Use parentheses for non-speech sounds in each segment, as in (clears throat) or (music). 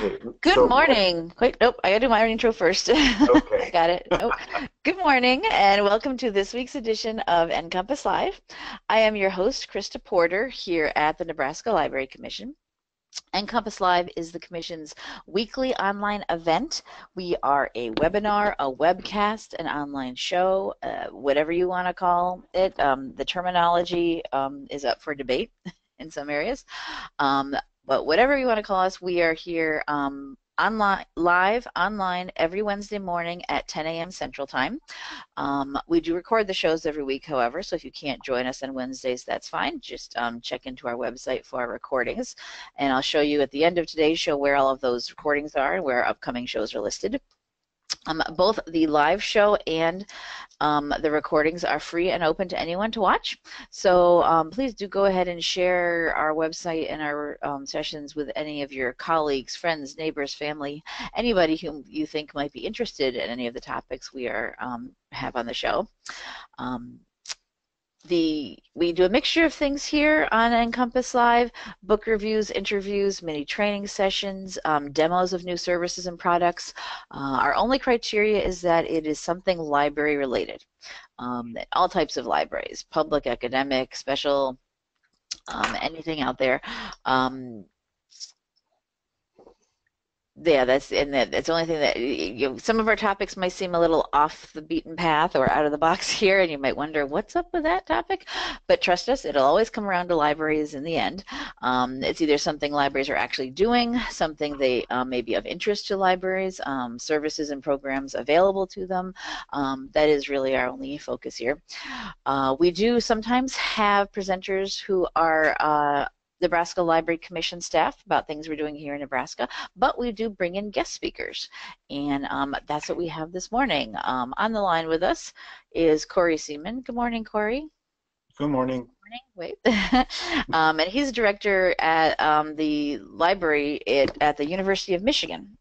(laughs) Good so- morning. Wait, nope, I gotta do my own intro first. (laughs) Okay. Got it. Nope. Good morning and welcome to this week's edition of NCompass Live. I am your host, Christa Porter, here at the Nebraska Library Commission. NCompass Live is the Commission's weekly online event. We are a webinar, a webcast, an online show, uh, whatever you want to call it. Um, the terminology um, is up for debate (laughs) in some areas. Um, but whatever you want to call us, we are here um, online, live online every Wednesday morning at 10 a.m. Central Time. Um, we do record the shows every week, however, so if you can't join us on Wednesdays, that's fine. Just um, check into our website for our recordings, and I'll show you at the end of today's show where all of those recordings are and where upcoming shows are listed. Um, both the live show and um, the recordings are free and open to anyone to watch. So um, please do go ahead and share our website and our um, sessions with any of your colleagues, friends, neighbors, family, anybody whom you think might be interested in any of the topics we are um, have on the show. The we do a mixture of things here on NCompass Live: book reviews, interviews, mini training sessions, um, demos of new services and products. Uh, our only criteria is that it is something library related. Um, all types of libraries, public, academic, special, um, anything out there. Um, yeah, that's and that, that's the only thing that you know, some of our topics might seem a little off the beaten path or out of the box (laughs) here, and you might wonder what's up with that topic. But trust us, it'll always come around to libraries in the end. Um, it's either something libraries are actually doing, something they um, may be of interest to libraries, um, services and programs available to them. Um, that is really our only focus here. Uh, we do sometimes have presenters who are uh, Nebraska Library Commission staff about things we're doing here in Nebraska, but we do bring in guest speakers, and um, that's what we have this morning. Um, on the line with us is Corey Seeman. Good morning, Corey. Good morning. Morning. Wait. (laughs) um, and he's director at um, the library at, at the University of Michigan,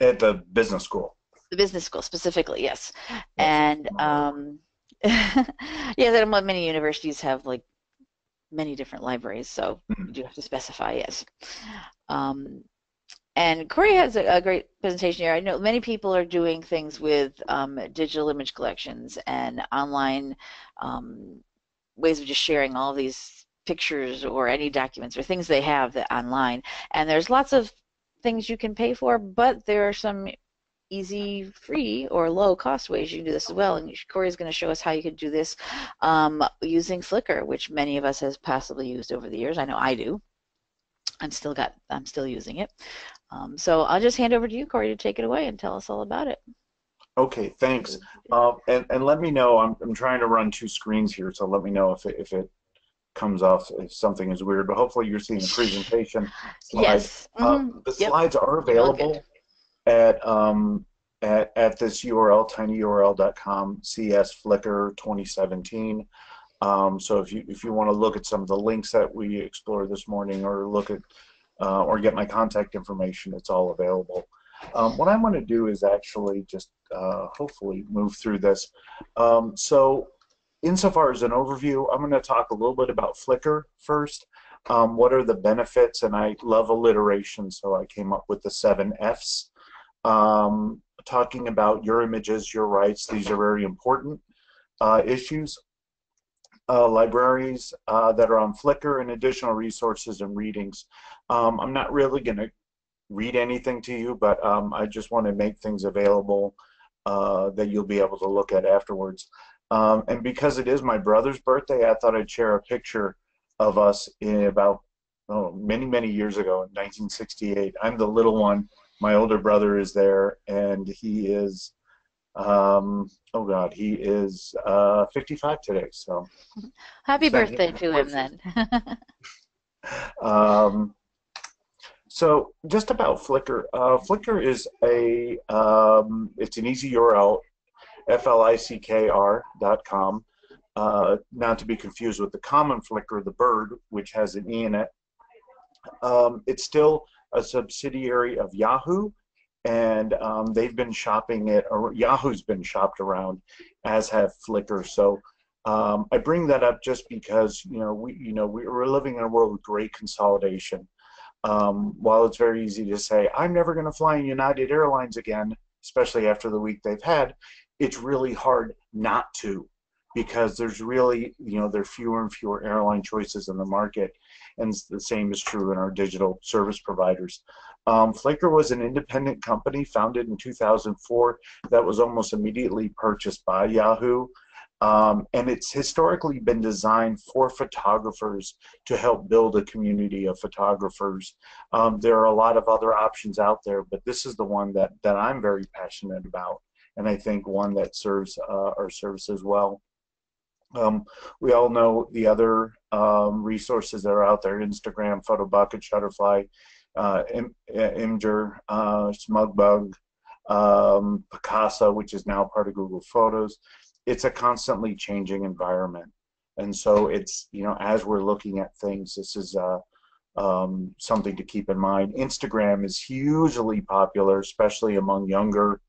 At the business school. the business school specifically, yes. And um, (laughs) yeah, then many universities have like many different libraries, so you Mhm. do have to specify, yes. Um, and Corey has a, a great presentation here. I know many people are doing things with um, digital image collections and online um, ways of just sharing all these pictures or any documents or things they have that online. And there's lots of things you can pay for, but there are some easy, free, or low cost ways you can do this as well. And Corey is going to show us how you can do this um, using Flickr, which many of us has possibly used over the years. I know I do. I'm still got. I'm still using it. Um, so I'll just hand over to you, Corey, to take it away and tell us all about it. Okay, thanks. Uh, and, and let me know, I'm, I'm trying to run two screens here, so let me know if it, if it comes off, if something is weird, but hopefully you're seeing the presentation slides. Yes. Uh, mhm, the yep. slides are available at, um, at, at this URL, tinyurl.com, CS Flickr 2017. Um, so if you if you want to look at some of the links that we explored this morning, or look at uh, or get my contact information, it's all available. Um, what I'm going to do is actually just uh, hopefully move through this. Um, so insofar as an overview, I'm going to talk a little bit about Flickr first. Um, what are the benefits? And I love alliteration, so I came up with the seven Fs. Um, talking about your images, your rights, these are very important uh, issues. Uh, libraries uh, that are on Flickr and additional resources and readings. Um, I'm not really going to read anything to you, but um, I just want to make things available uh, that you'll be able to look at afterwards. Um, and because it is my brother's birthday, I thought I'd share a picture of us in about oh, many, many years ago in 1968. I'm the little one. My older brother is there, and he is, um, oh God, he is uh, 55 today. So Happy birthday to him then. (laughs) (laughs) Um, so just about Flickr. Uh, Flickr is a um, it's an easy URL, flickr dot com. Uh, not to be confused with the common Flickr, the bird, which has an e in it. Um, it's still a subsidiary of Yahoo, and um, they've been shopping it. Or Yahoo's been shopped around, as have Flickr. So um, I bring that up just because you know we you know we- we're living in a world of great consolidation. Um, while it's very easy to say, I'm never going to fly in United Airlines again, especially after the week they've had, it's really hard not to because there's really, you know, there are fewer and fewer airline choices in the market. And the same is true in our digital service providers. Um, Flickr was an independent company founded in 2004 that was almost immediately purchased by Yahoo. Um, and it's historically been designed for photographers to help build a community of photographers. Um, there are a lot of other options out there, but this is the one that, that I'm very passionate about, and I think one that serves uh, our services well. Um, we all know the other um, resources that are out there, Instagram, PhotoBucket, Shutterfly, uh, Im Imgur, uh, Smugmug, um, Picasa, which is now part of Google Photos it's a constantly changing environment. And so it's, you know, as we're looking at things, this is uh, um, something to keep in mind. Instagram is hugely popular, especially among younger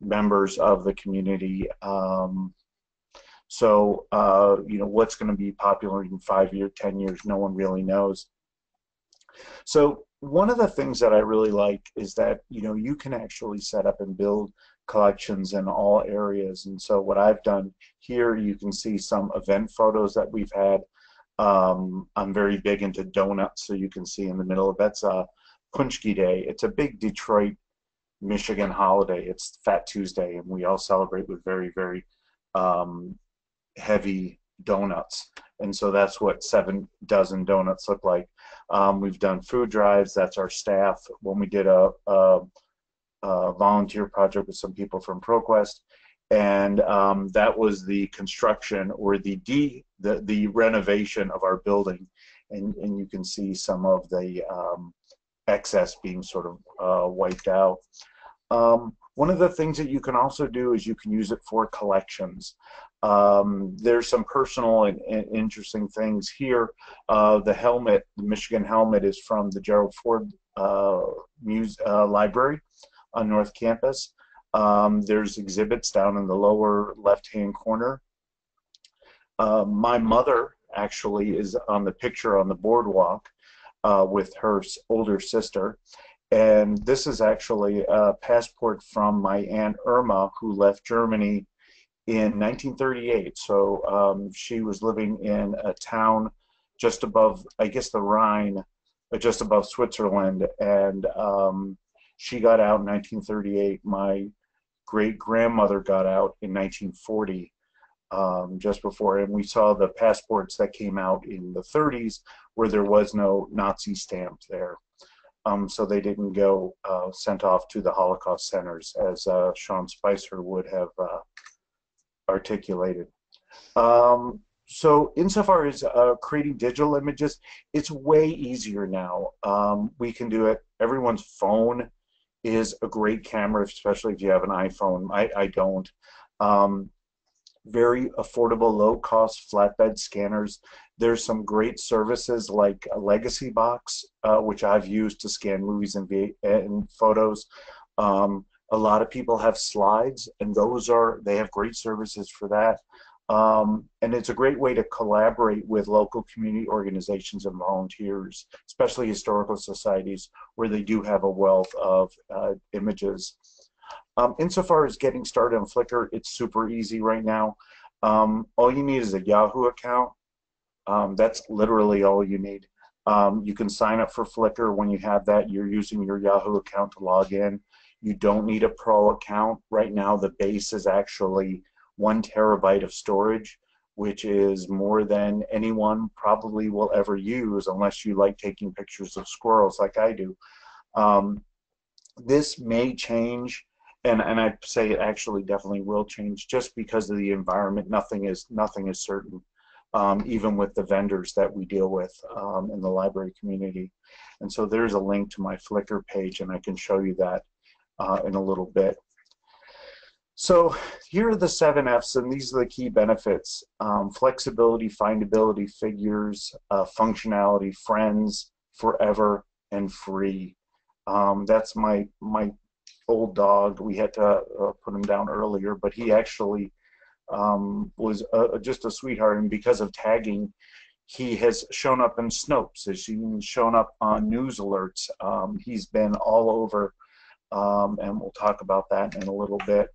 members of the community. Um, so, uh, you know, what's going to be popular in five years, 10 years, no one really knows. So one of the things that I really like is that, you know, you can actually set up and build collections in all areas. And so what I've done here, you can see some event photos that we've had. Um, I'm very big into donuts, so you can see in the middle of that's a Paczki Day. It's a big Detroit, Michigan holiday. It's Fat Tuesday, and we all celebrate with very, very um, heavy donuts. And so that's what seven dozen donuts look like. Um, we've done food drives. That's our staff. When we did a, a uh, volunteer project with some people from ProQuest, and um, that was the construction or the de the the renovation of our building, and and you can see some of the um, excess being sort of uh, wiped out. Um, one of the things that you can also do is you can use it for collections. Um, there's some personal and, and interesting things here. Uh, the helmet, the Michigan helmet, is from the Gerald Ford uh, Muse, uh, Library on North Campus. Um, there's exhibits down in the lower left-hand corner. Uh, my mother actually is on the picture on the boardwalk uh, with her older sister. And this is actually a passport from my Aunt Irma, who left Germany in 1938. So um, she was living in a town just above, I guess, the Rhine, just above Switzerland. And um, she got out in 1938. My great grandmother got out in 1940, um, just before, and we saw the passports that came out in the 30s where there was no Nazi stamp there. Um, so they didn't go uh, sent off to the Holocaust centers as uh, Sean Spicer would have uh, articulated. Um, so insofar as uh, creating digital images, it's way easier now. Um, we can do it. Everyone's phone is a great camera, especially if you have an iPhone. I, I don't. Um, very affordable, low-cost flatbed scanners. There's some great services like Legacy Box, uh, which I've used to scan movies and, and photos. Um, a lot of people have slides, and those are they have great services for that. Um, and it's a great way to collaborate with local community organizations and volunteers, especially historical societies, where they do have a wealth of uh, images. Um, insofar as getting started on Flickr, it's super easy right now. Um, all you need is a Yahoo account. Um, that's literally all you need. Um, you can sign up for Flickr. When you have that, you're using your Yahoo account to log in. You don't need a pro account. Right now, the base is actually one terabyte of storage, which is more than anyone probably will ever use unless you like taking pictures of squirrels like I do. Um, this may change, and, and I'd say it actually definitely will change just because of the environment. Nothing is, nothing is certain. Um, even with the vendors that we deal with um, in the library community. And so there's a link to my Flickr page, and I can show you that uh, in a little bit. So here are the seven F's, and these are the key benefits. Um, flexibility, findability, figures, uh, functionality, friends, forever, and free. Um, that's my, my old dog. We had to uh, put him down earlier, but he actually um, was just a sweetheart, and because of tagging, he has shown up in Snopes. Even shown up on news alerts. Um, he's been all over, um, and we'll talk about that in a little bit.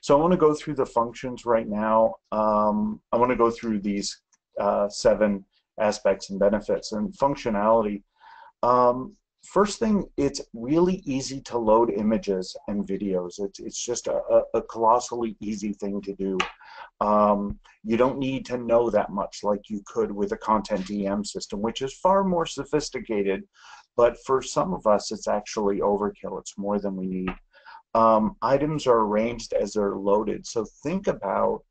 So I want to go through the functions right now. Um, I want to go through these uh, seven aspects and benefits and functionality. Um, first thing, it's really easy to load images and videos. It's, it's just a, a colossally easy thing to do. Um, you don't need to know that much like you could with a content DM system, which is far more sophisticated, but for some of us, it's actually overkill. It's more than we need. Um, items are arranged as they're loaded. So think about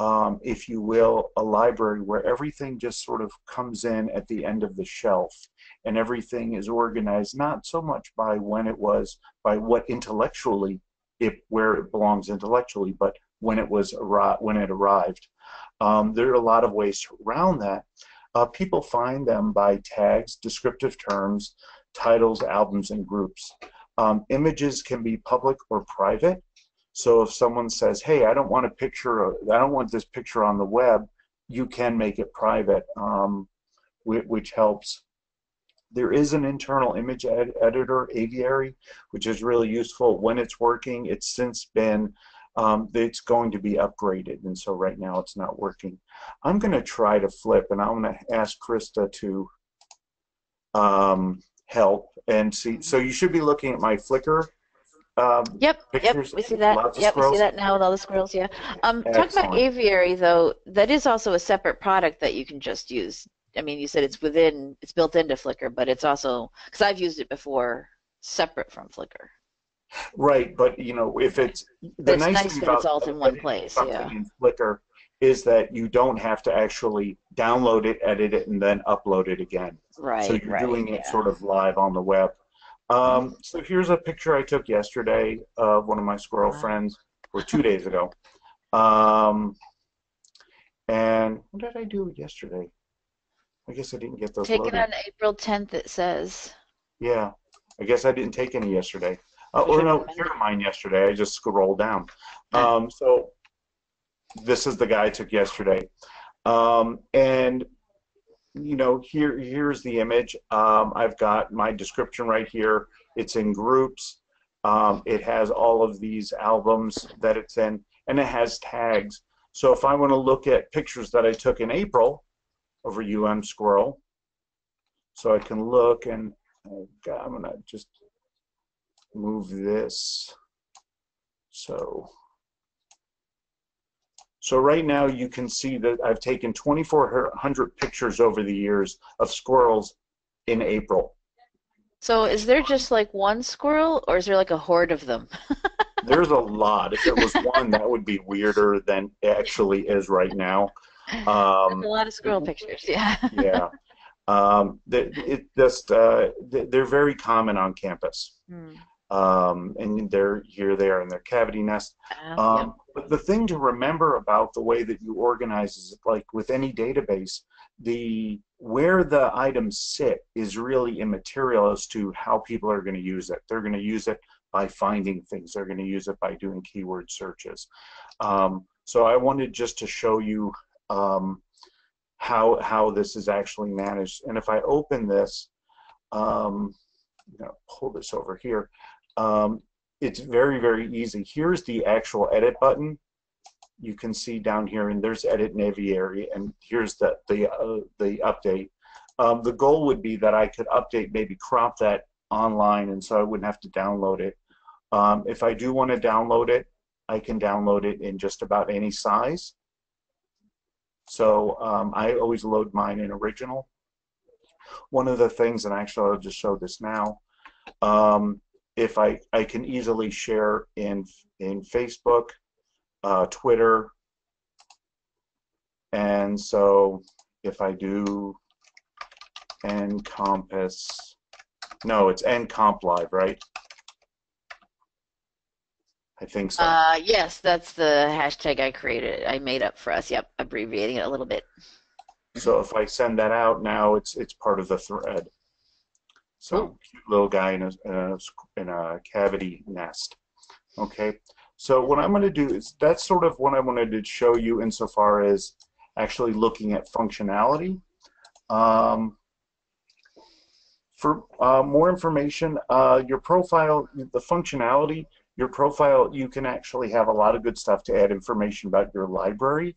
um, if you will, a library where everything just sort of comes in at the end of the shelf and everything is organized not so much by when it was, by what intellectually, it, where it belongs intellectually, but when it was when it arrived. Um, there are a lot of ways around that. Uh, people find them by tags, descriptive terms, titles, albums, and groups. Um, images can be public or private. So if someone says, hey, I don't want a picture, I don't want this picture on the web, you can make it private, um, which helps. There is an internal image ed editor, Aviary, which is really useful. When it's working, it's since been, um, it's going to be upgraded, and so right now it's not working. I'm going to try to flip, and I'm going to ask Christa to um, help and see. So you should be looking at my Flickr um, yep, yep, we see that. Yep, we see that now with all the squirrels. Yeah. Um, talk about Aviary though. That is also a separate product that you can just use. I mean, you said it's within, it's built into Flickr, but it's also because I've used it before, separate from Flickr. Right, but you know, if it's the it's nice, nice thing that it's all in one place. Yeah. In Flickr is that you don't have to actually download it, edit it, and then upload it again. Right. So you're right, doing yeah. it sort of live on the web. Um, so here's a picture I took yesterday of one of my squirrel friends, or two days ago. Um, and what did I do yesterday? I guess I didn't get those. Taken on April 10th, it says. Yeah, I guess I didn't take any yesterday. Uh, or no, here are mine yesterday. I just scrolled down. Um, so this is the guy I took yesterday. Um, and you know, here here's the image. Um, I've got my description right here. It's in groups. Um, it has all of these albums that it's in, and it has tags. So if I want to look at pictures that I took in April over UM Squirrel, so I can look and oh God, I'm gonna just move this. So so right now you can see that I've taken 2,400 pictures over the years of squirrels in April. So is there just like one squirrel or is there like a horde of them? (laughs) There's a lot. If it was one, that would be weirder than it actually is right now. Um, a lot of squirrel pictures, yeah. yeah. Um, it, it just, uh, they're very common on campus. Hmm um, and they're here, there, in their cavity nest. Uh, um. But the thing to remember about the way that you organize is like with any database, the where the items sit is really immaterial as to how people are going to use it. They're going to use it by finding things. They're going to use it by doing keyword searches. Um, so I wanted just to show you um, how how this is actually managed. And if I open this, um, I'm going to pull this over here. Um, it's very, very easy. Here's the actual edit button. You can see down here, and there's edit in Aviary, and here's the, the, uh, the update. Um, the goal would be that I could update, maybe crop that online, and so I wouldn't have to download it. Um, if I do want to download it, I can download it in just about any size. So um, I always load mine in original. One of the things, and actually I'll just show this now, um, if I, I can easily share in, in Facebook, uh, Twitter, and so if I do ncompass, no, it's ncomp live, right? I think so. Uh, yes, that's the hashtag I created. I made up for us. Yep, abbreviating it a little bit. So if I send that out now, it's it's part of the thread. So cute little guy in a, in a, in a cavity nest. Okay, so what I'm going to do is that's sort of what I wanted to show you insofar as actually looking at functionality. Um, for uh, more information, uh, your profile, the functionality, your profile, you can actually have a lot of good stuff to add information about your library.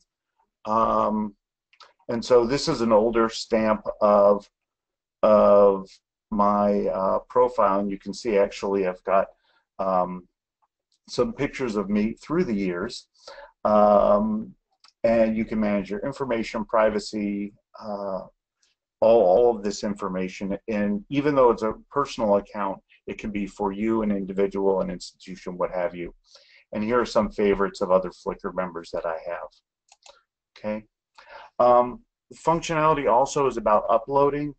Um, and so this is an older stamp of, of my uh, profile, and you can see actually I've got um, some pictures of me through the years. Um, and you can manage your information privacy, uh, all, all of this information. And even though it's a personal account, it can be for you, an individual, an institution, what have you. And here are some favorites of other Flickr members that I have. Okay. Um, functionality also is about uploading.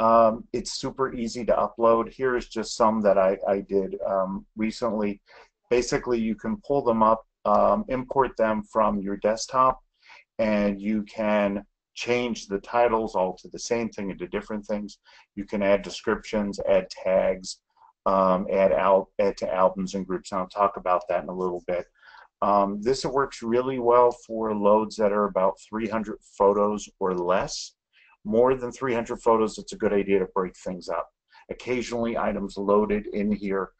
Um, it's super easy to upload. Here is just some that I, I did um, recently. Basically, you can pull them up, um, import them from your desktop, and you can change the titles all to the same thing into different things. You can add descriptions, add tags, um, add, al add to albums and groups, and I'll talk about that in a little bit. Um, this works really well for loads that are about 300 photos or less. More than 300 photos, it's a good idea to break things up. Occasionally, items loaded in here,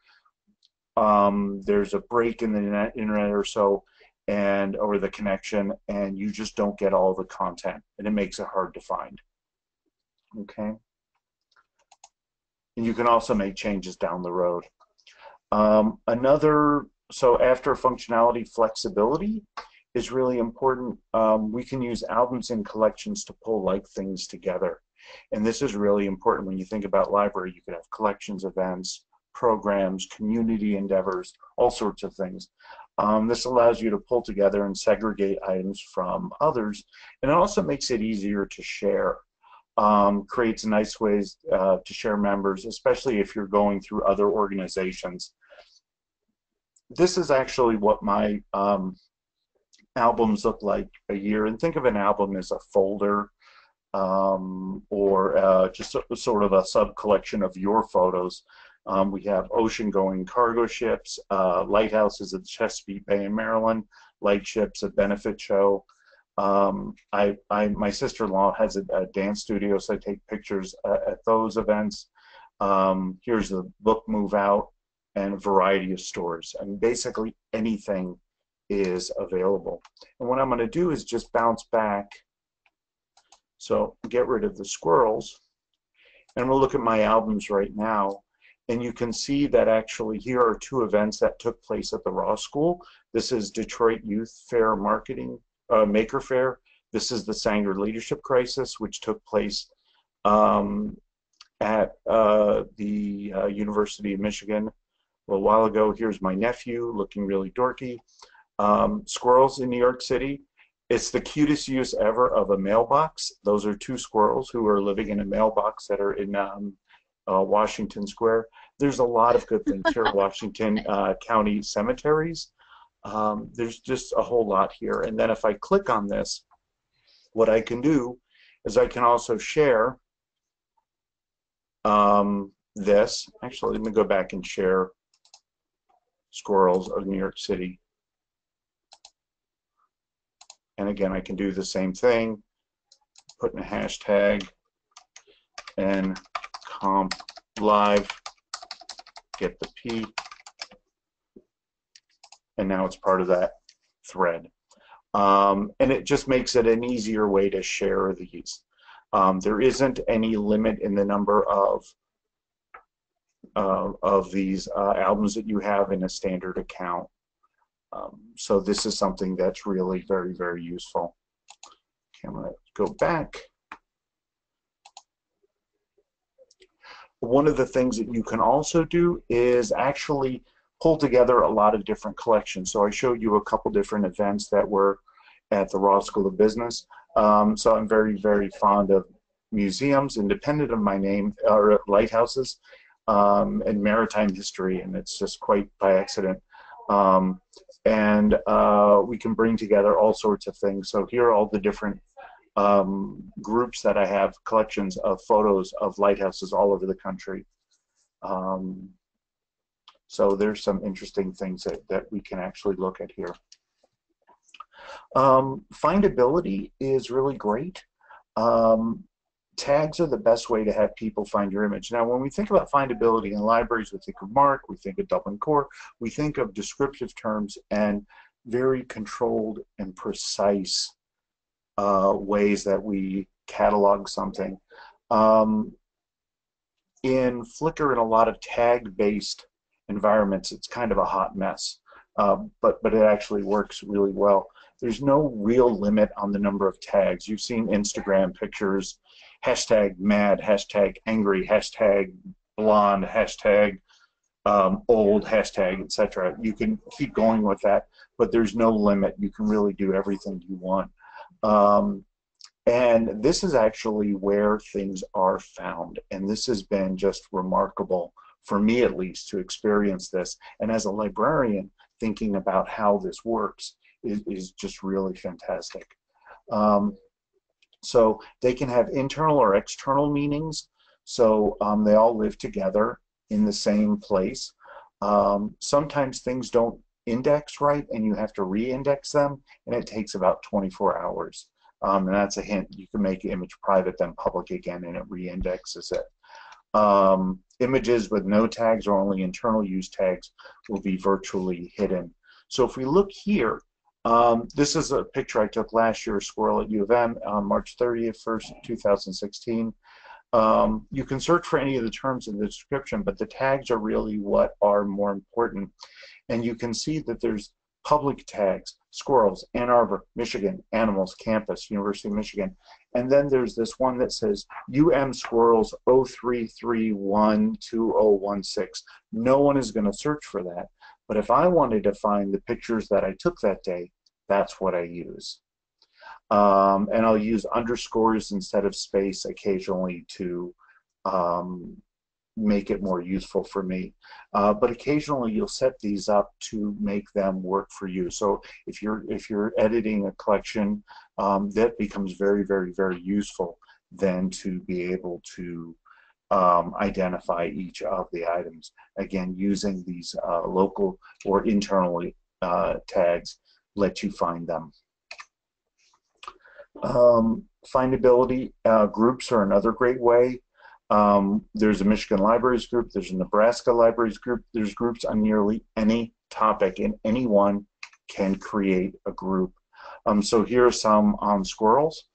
um, there's a break in the internet or so, and or the connection and you just don't get all the content and it makes it hard to find. Okay? And you can also make changes down the road. Um, another so after functionality flexibility is really important um, we can use albums and collections to pull like things together and this is really important when you think about library you could have collections events programs community endeavors all sorts of things um, this allows you to pull together and segregate items from others, and it also makes it easier to share. Um, creates nice ways uh, to share members, especially if you're going through other organizations. This is actually what my um, albums look like a year, and think of an album as a folder um, or uh, just a, sort of a sub collection of your photos. Um, we have ocean-going cargo ships, uh, lighthouses at Chesapeake Bay in Maryland, lightships, a benefit show. Um, I, I, my sister-in-law has a, a, dance studio, so I take pictures uh, at those events. Um, here's the book move out and a variety of stores. I mean, basically anything is available. And what I'm going to do is just bounce back. So get rid of the squirrels. And we'll look at my albums right now. And you can see that actually here are two events that took place at the Ross School. This is Detroit Youth Fair Marketing uh, Maker Fair. This is the Sanger Leadership Crisis, which took place um, at uh, the uh, University of Michigan a little while ago. Here's my nephew looking really dorky. Um, squirrels in New York City. It's the cutest use ever of a mailbox. Those are two squirrels who are living in a mailbox that are in um, uh, Washington Square. There's a lot of good things here (laughs) Washington uh, County cemeteries. Um, there's just a whole lot here. And then if I click on this, what I can do is I can also share um, this. Actually, let me go back and share squirrels of New York City. And again, I can do the same thing, put in a hashtag and comp live, get the P, and now it's part of that thread. Um, and it just makes it an easier way to share these. Um, there isn't any limit in the number of uh, of these uh, albums that you have in a standard account. Um, so this is something that's really very, very useful. Okay, I'm going to go back. one of the things that you can also do is actually pull together a lot of different collections. So I showed you a couple different events that were at the Ross School of Business. Um, so I'm very, very fond of museums, independent of my name, or lighthouses, um, and maritime history, and it's just quite by accident. Um, and uh, we can bring together all sorts of things. So here are all the different um, groups that I have collections of photos of lighthouses all over the country. Um, so there's some interesting things that, that we can actually look at here. Um, findability is really great. Um, tags are the best way to have people find your image. Now, when we think about findability in libraries, we think of MARC, we think of Dublin Core, we think of descriptive terms and very controlled and precise uh, ways that we catalog something. Um, in Flickr and a lot of tag-based environments, it's kind of a hot mess, uh, but, but it actually works really well. There's no real limit on the number of tags. You've seen Instagram pictures, hashtag mad, hashtag angry, hashtag blonde, hashtag um, old, hashtag, etc. You can keep going with that, but there's no limit. You can really do everything you want. Um, and this is actually where things are found. And this has been just remarkable, for me at least, to experience this. And as a librarian, thinking about how this works is, is just really fantastic. Um, so they can have internal or external meanings. So um, they all live together in the same place. Um, sometimes things don't index right and you have to re-index them and it takes about 24 hours. Um, and that's a hint. You can make image private, then public again, and it re-indexes it. Um, images with no tags or only internal use tags will be virtually hidden. So if we look here, um, this is a picture I took last year, squirrel at U of M, on March 30th, 1st, 2016. Um, you can search for any of the terms in the description, but the tags are really what are more important. And you can see that there's public tags, squirrels, Ann Arbor, Michigan, animals, campus, University of Michigan. And then there's this one that says UM squirrels 03312016. No one is going to search for that. But if I wanted to find the pictures that I took that day, that's what I use. Um, and I'll use underscores instead of space occasionally to um, make it more useful for me. Uh, but occasionally you'll set these up to make them work for you. So if you're if you're editing a collection, um, that becomes very very very useful then to be able to um, identify each of the items. Again, using these uh, local or internally uh, tags let you find them. Um, findability uh, groups are another great way. Um, there's a Michigan Libraries group, there's a Nebraska Libraries group, there's groups on nearly any topic, and anyone can create a group. Um, so here are some on squirrels.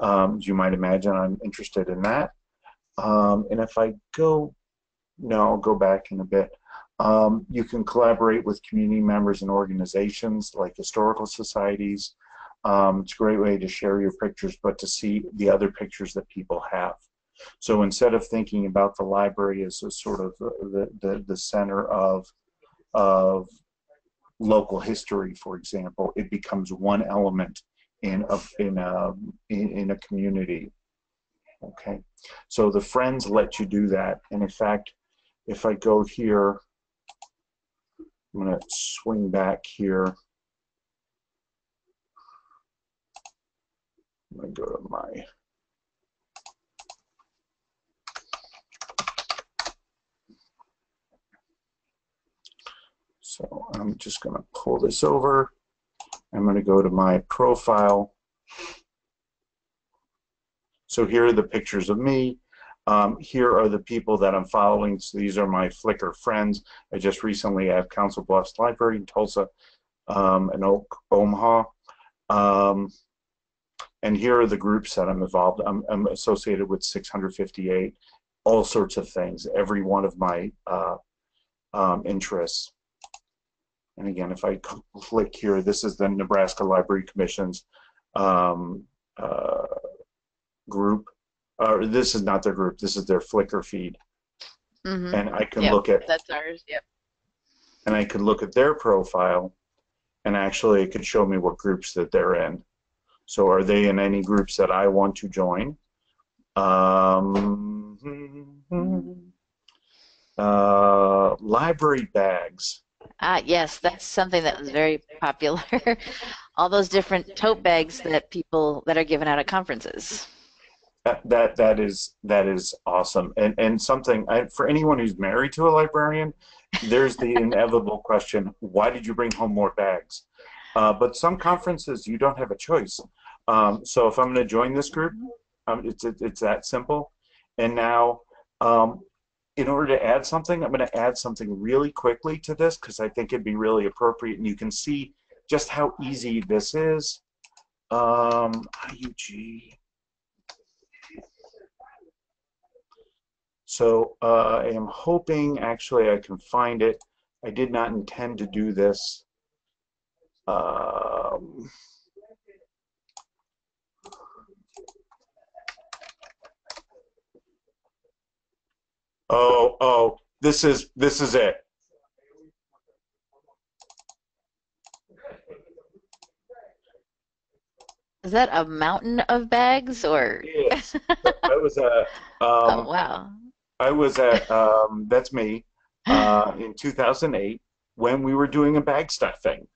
Um, as you might imagine, I'm interested in that. Um, and if I go, no, I'll go back in a bit. Um, you can collaborate with community members and organizations like historical societies. Um, it's a great way to share your pictures, but to see the other pictures that people have. So instead of thinking about the library as a sort of the, the, the center of, of local history, for example, it becomes one element in a, in a, in, in a community. Okay, so the friends let you do that. And in fact, if I go here, I'm going to swing back here. I'm going to go to my So I'm just going to pull this over. I'm going to go to my profile. So here are the pictures of me. Um, here are the people that I'm following. So these are my Flickr friends. I just recently have Council Bluffs Library in Tulsa um, and Oak, Omaha. Um, and here are the groups that I'm involved. I'm, I'm, associated with 658, all sorts of things, every one of my uh, um, interests. And again, if I click here, this is the Nebraska Library Commission's um, uh, group. Uh, this is not their group. This is their Flickr feed. Mm -hmm. And I can yep, look at that's ours. Yep. And I could look at their profile, and actually it could show me what groups that they're in. So are they in any groups that I want to join? Um, uh, library bags. Ah, yes, that's something that was very popular. (laughs) All those different tote bags that people that are given out at conferences. That that, that is that is awesome, and and something I, for anyone who's married to a librarian, there's the inevitable question: Why did you bring home more bags? Uh, but some conferences you don't have a choice. Um, so if I'm going to join this group, um, it's it's that simple. And now, um, in order to add something, I'm going to add something really quickly to this because I think it'd be really appropriate, and you can see just how easy this is. Um, IUG. So uh, I am hoping actually I can find it. I did not intend to do this. Um, oh, oh, this is this is it. Is that a mountain of bags or? Yes, I was a. (laughs) oh Um, wow. I was at um, that's me uh, in 2008 when we were doing a bag stuffing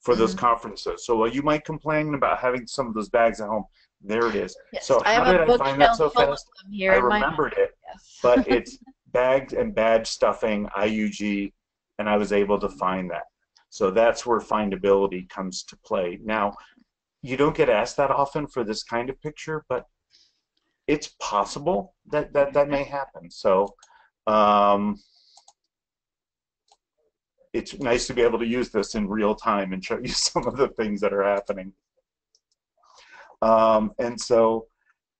for those Mhm. conferences. So while you might complain about having some of those bags at home, there it is. Yes, So I how did I find that so fast? here I remembered it, Yes. but (laughs) it's bags and badge stuffing IUG, and I was able to find that. So that's where findability comes to play. Now, you don't get asked that often for this kind of picture, but it's possible that that, that may happen. So um, it's nice to be able to use this in real time and show (laughs) you some of the things that are happening. Um, and so,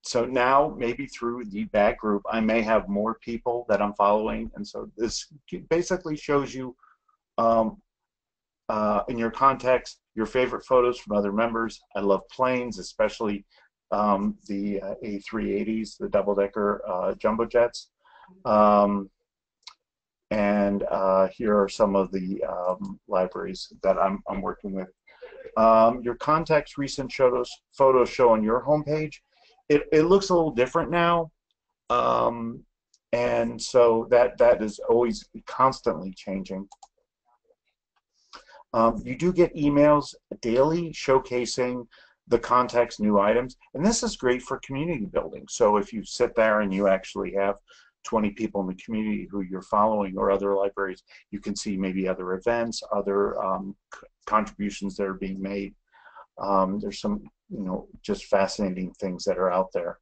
so now maybe through the bag group, I may have more people that I'm following. And so this basically shows you um, uh, in your context, your favorite photos from other members. I love planes, especially um, the uh, A380s, the double-decker uh, jumbo jets. Um, and uh, here are some of the um, libraries that I'm, I'm working with. Um, your contacts recent photos, photos show on your homepage. It, it looks a little different now. Um, and so that, that is always constantly changing. Um, you do get emails daily showcasing the contact's new items, and this is great for community building. So if you sit there and you actually have 20 people in the community who you're following or other libraries, you can see maybe other events, other um, contributions that are being made. Um, there's some, you know, just fascinating things that are out there.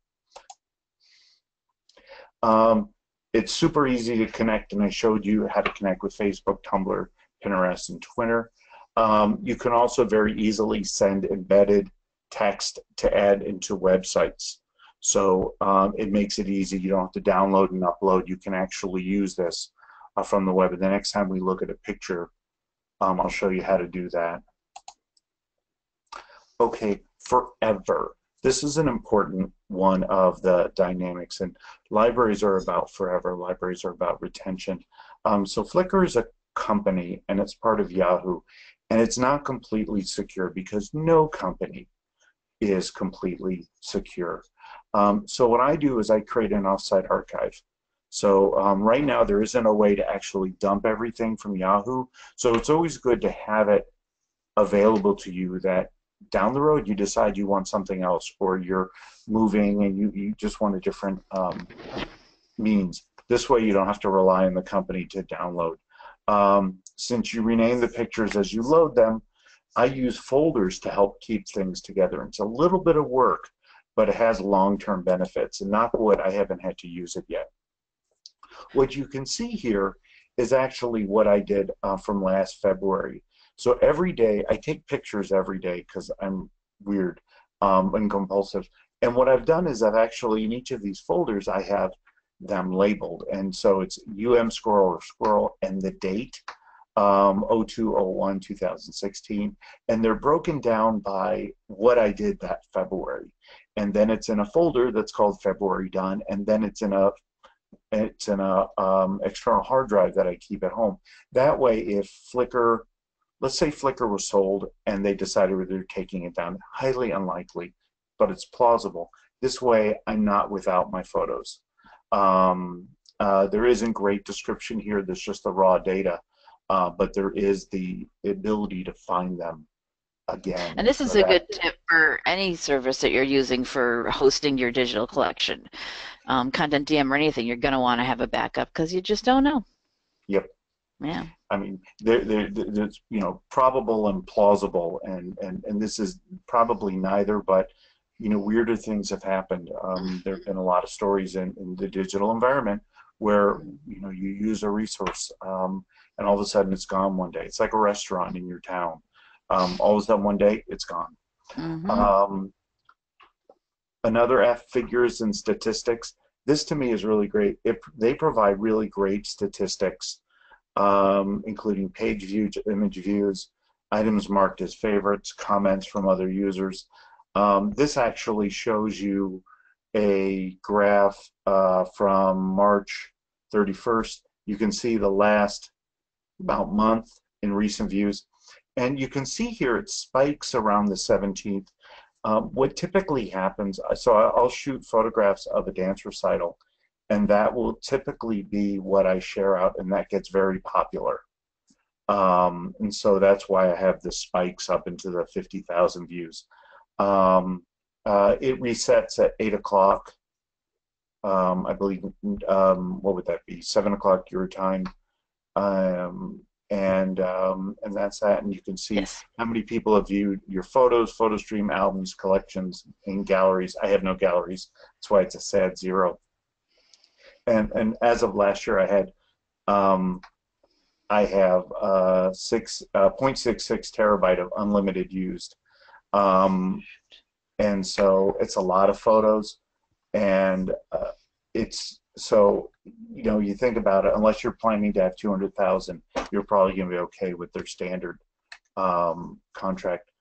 Um, it's super easy to connect, and I showed you how to connect with Facebook, Tumblr, Pinterest, and Twitter. Um, you can also very easily send embedded text to add into websites. So um, it makes it easy. You don't have to download and upload. You can actually use this uh, from the web. And the next time we look at a picture, um, I'll show you how to do that. Okay, forever. This is an important one of the dynamics. And libraries are about forever. Libraries are about retention. Um, so Flickr is a company, and it's part of Yahoo. And it's not completely secure because no company is completely secure. Um, so what I do is I create an offsite archive. So um, right now there isn't a way to actually dump everything from Yahoo. So it's always good to have it available to you that down the road you decide you want something else or you're moving and you, you just want a different um, means. This way you don't have to rely on the company to download. Um, since you rename the pictures as you load them, I use folders to help keep things together. It's a little bit of work, but it has long-term benefits. And knock wood, I haven't had to use it yet. What you can see here is actually what I did uh, from last February. So every day, I take pictures every day because I'm weird um, and compulsive. And what I've done is I've actually, in each of these folders, I have them labeled. And so it's UM Squirrel or Squirrel and the date, um, 0201 2016. And they're broken down by what I did that February. And then it's in a folder that's called February Done. And then it's in a it's in a um, external hard drive that I keep at home. That way, if Flickr, let's say Flickr was sold and they decided they're taking it down, highly unlikely, but it's plausible. This way, I'm not without my photos. Um, uh, there isn't great description here. There's just the raw data, uh, but there is the ability to find them again. And this is a good tip for any service that you're using for hosting your digital collection. Um, Content DM or anything, you're going to want to have a backup because you just don't know. Yep. Yeah. I mean, there, there, there's you know probable and plausible, and and and this is probably neither, but you know weirder things have happened. Um, there have been a lot of stories in, in the digital environment where you know you use a resource um, and all of a sudden it's gone one day. It's like a restaurant in your town. Um, all of a sudden one day it's gone. Mhm. Um, another F figures and statistics. This to me is really great. If they provide really great statistics, um, including page views, image views, items marked as favorites, comments from other users. Um, this actually shows you a graph uh, from March 31st. You can see the last about month in recent views. And you can see here it spikes around the 17th. Um, what typically happens, so I- I'll shoot photographs of a dance recital, and that will typically be what I share out, and that gets very popular. Um, and so that's why I have the spikes up into the 50,000 views. Um, uh, it resets at 8 o'clock. Um, I believe, um, what would that be? 7 o'clock your time. Um, and um, and that's that. And you can see Yes. how many people have viewed your photos, photo stream, albums, collections, and galleries. I have no galleries. That's why it's a sad zero. And and as of last year, I had um, I have uh, six uh, 0.66 terabyte of unlimited used, um, and so it's a lot of photos, and uh, it's so you know you think about it. Unless you're planning to have 200,000, you're probably going to be okay with their standard um, contract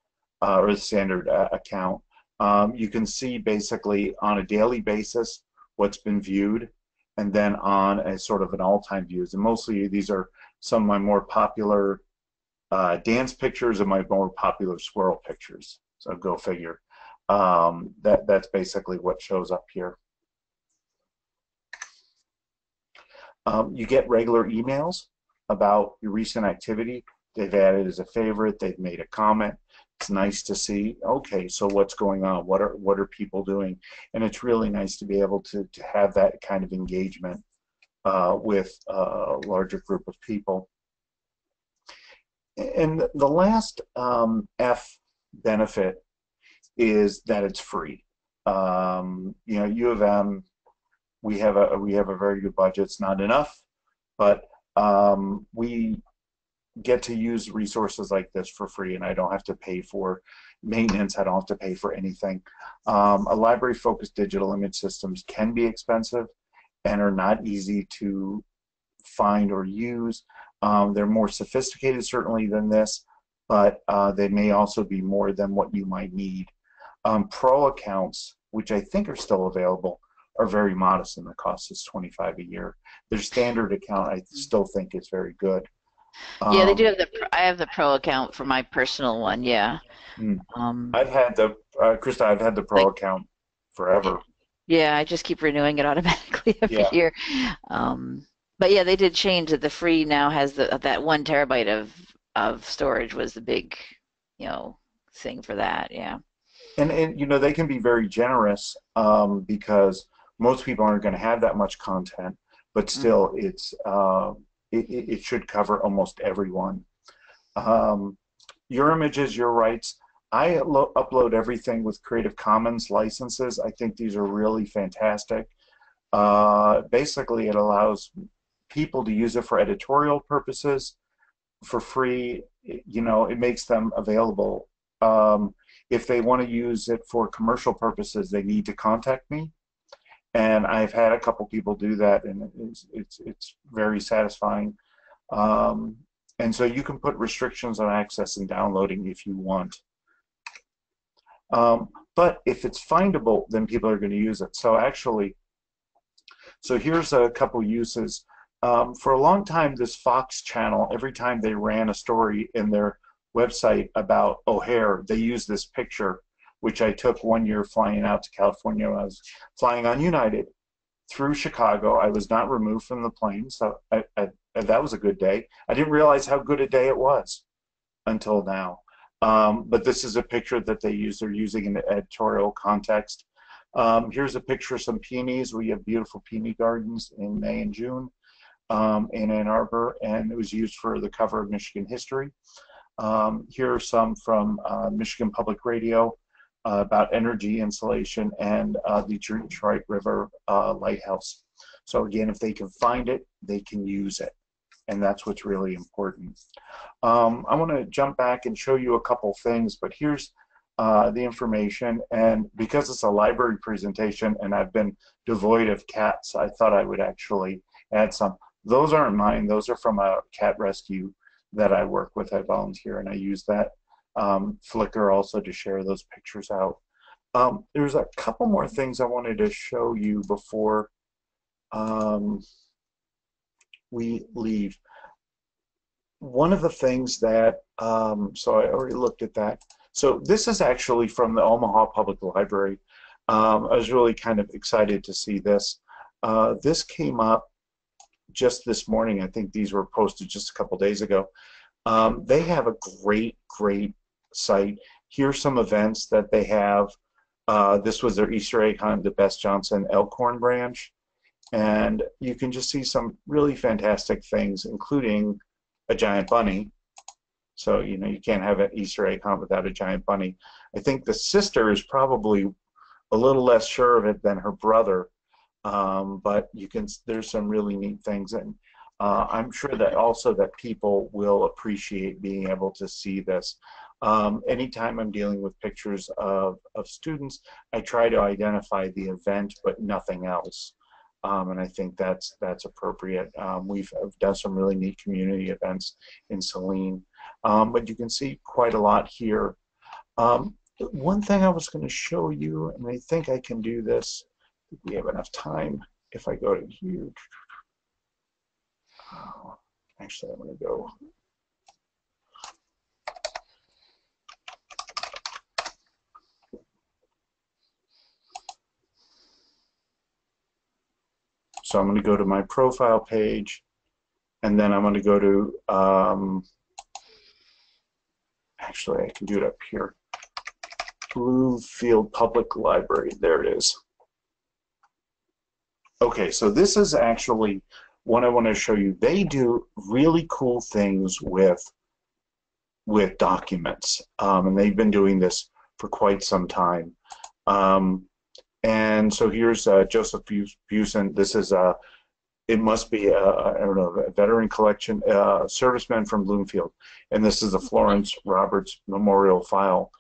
uh, or the standard uh, account. Um, you can see basically on a daily basis what's been viewed, and then on a sort of an all-time views. And mostly these are some of my more popular uh, dance pictures and my more popular squirrel pictures. So go figure. Um, that that's basically what shows up here. Um, you get regular emails about your recent activity. They've added as a favorite. They've made a comment. It's nice to see. Okay, so what's going on? What are what are people doing? And it's really nice to be able to to have that kind of engagement uh, with a larger group of people. And the last um, F benefit is that it's free. Um, you know, U of M, we have a we have a very good budget. It's not enough, but um, we get to use resources like this for free, and I don't have to pay for maintenance. I don't have to pay for anything. Um, a library-focused digital image systems can be expensive and are not easy to find or use. Um, they're more sophisticated, certainly, than this, but uh, they may also be more than what you might need. Um, pro accounts, which I think are still available, are very modest, and the cost is 25 a year. Their standard account, I still think, is very good. Yeah, they Um, do have the. I have the pro account for my personal one. Yeah. Hmm. Um, I've had the uh, Christa. I've had the pro account forever. yeah, I just keep renewing it (laughs) automatically every Yeah. year. Um, but yeah, they did change that the free now has the that one terabyte of of storage was the big, you know, thing for that. Yeah. And, and you know they can be very generous um, because most people aren't going to have that much content, but still it's uh, it, it it should cover almost everyone. Um, your images, your rights. I lo- upload everything with Creative Commons licenses. I think these are really fantastic. Uh, basically, it allows people to use it for editorial purposes for free. You know, it makes them available. Um, if they want to use it for commercial purposes, they need to contact me. And I've had a couple people do that, and it's it's, it's very satisfying. Um, and so you can put restrictions on access and downloading if you want. Um, but if it's findable, then people are going to use it. So actually, so here's a couple uses. Um, for a long time, this Fox channel, every time they ran a story in their website about O'Hare, they used this picture, which I took one year flying out to California I was flying on United through Chicago. I was not removed from the plane, so I, I, that was a good day. I didn't realize how good a day it was until now. Um, but this is a picture that they use. They're using in the editorial context. Um, here's a picture of some peonies. We have beautiful peony gardens in May and June. um, in Ann Arbor, and it was used for the cover of Michigan history. Um, here are some from uh, Michigan Public Radio uh, about energy insulation and uh, the Detroit River uh, Lighthouse. So again, if they can find it, they can use it. And that's what's really important. Um, I want to jump back and show you a couple things, but here's uh, the information. And because it's a library presentation and I've been devoid of cats, I thought I would actually add some. Those aren't mine. Those are from a cat rescue that I work with. I volunteer and I use that um, Flickr also to share those pictures out. Um, there's a couple more things I wanted to show you before um, we leave. One of the things that, um, so I already looked at that. So this is actually from the Omaha Public Library. Um, I was really kind of excited to see this. Uh, this came up just this morning. I think these were posted just a couple days ago. Um, they have a great, great site. Here's some events that they have. Uh, this was their Easter egg hunt, the Bess Johnson Elkhorn branch. And you can just see some really fantastic things, including a giant bunny. So, you know, you can't have an Easter egg hunt without a giant bunny. I think the sister is probably a little less sure of it than her brother. Um, but you can, there's some really neat things. And uh, I'm sure that also that people will appreciate being able to see this. Um, anytime I'm dealing with pictures of, of students, I try to identify the event, but nothing else. Um, and I think that's that's appropriate. Um, we've done some really neat community events in Saline, um, but you can see quite a lot here. Um, one thing I was going to show you, and I think I can do this, if we have enough time, if I go to here. Actually, I'm going to go So I'm going to go to my profile page, and then I'm going to go to, um, actually I can do it up here, Bloomfield Public Library, there it is. Okay, so this is actually what I want to show you. They do really cool things with with documents, um, and they've been doing this for quite some time. Um, and so here's uh, Joseph Busen. This is a, uh, it must be a, I don't know, a veteran collection, uh, serviceman from Bloomfield. And this is the Florence Roberts Memorial File.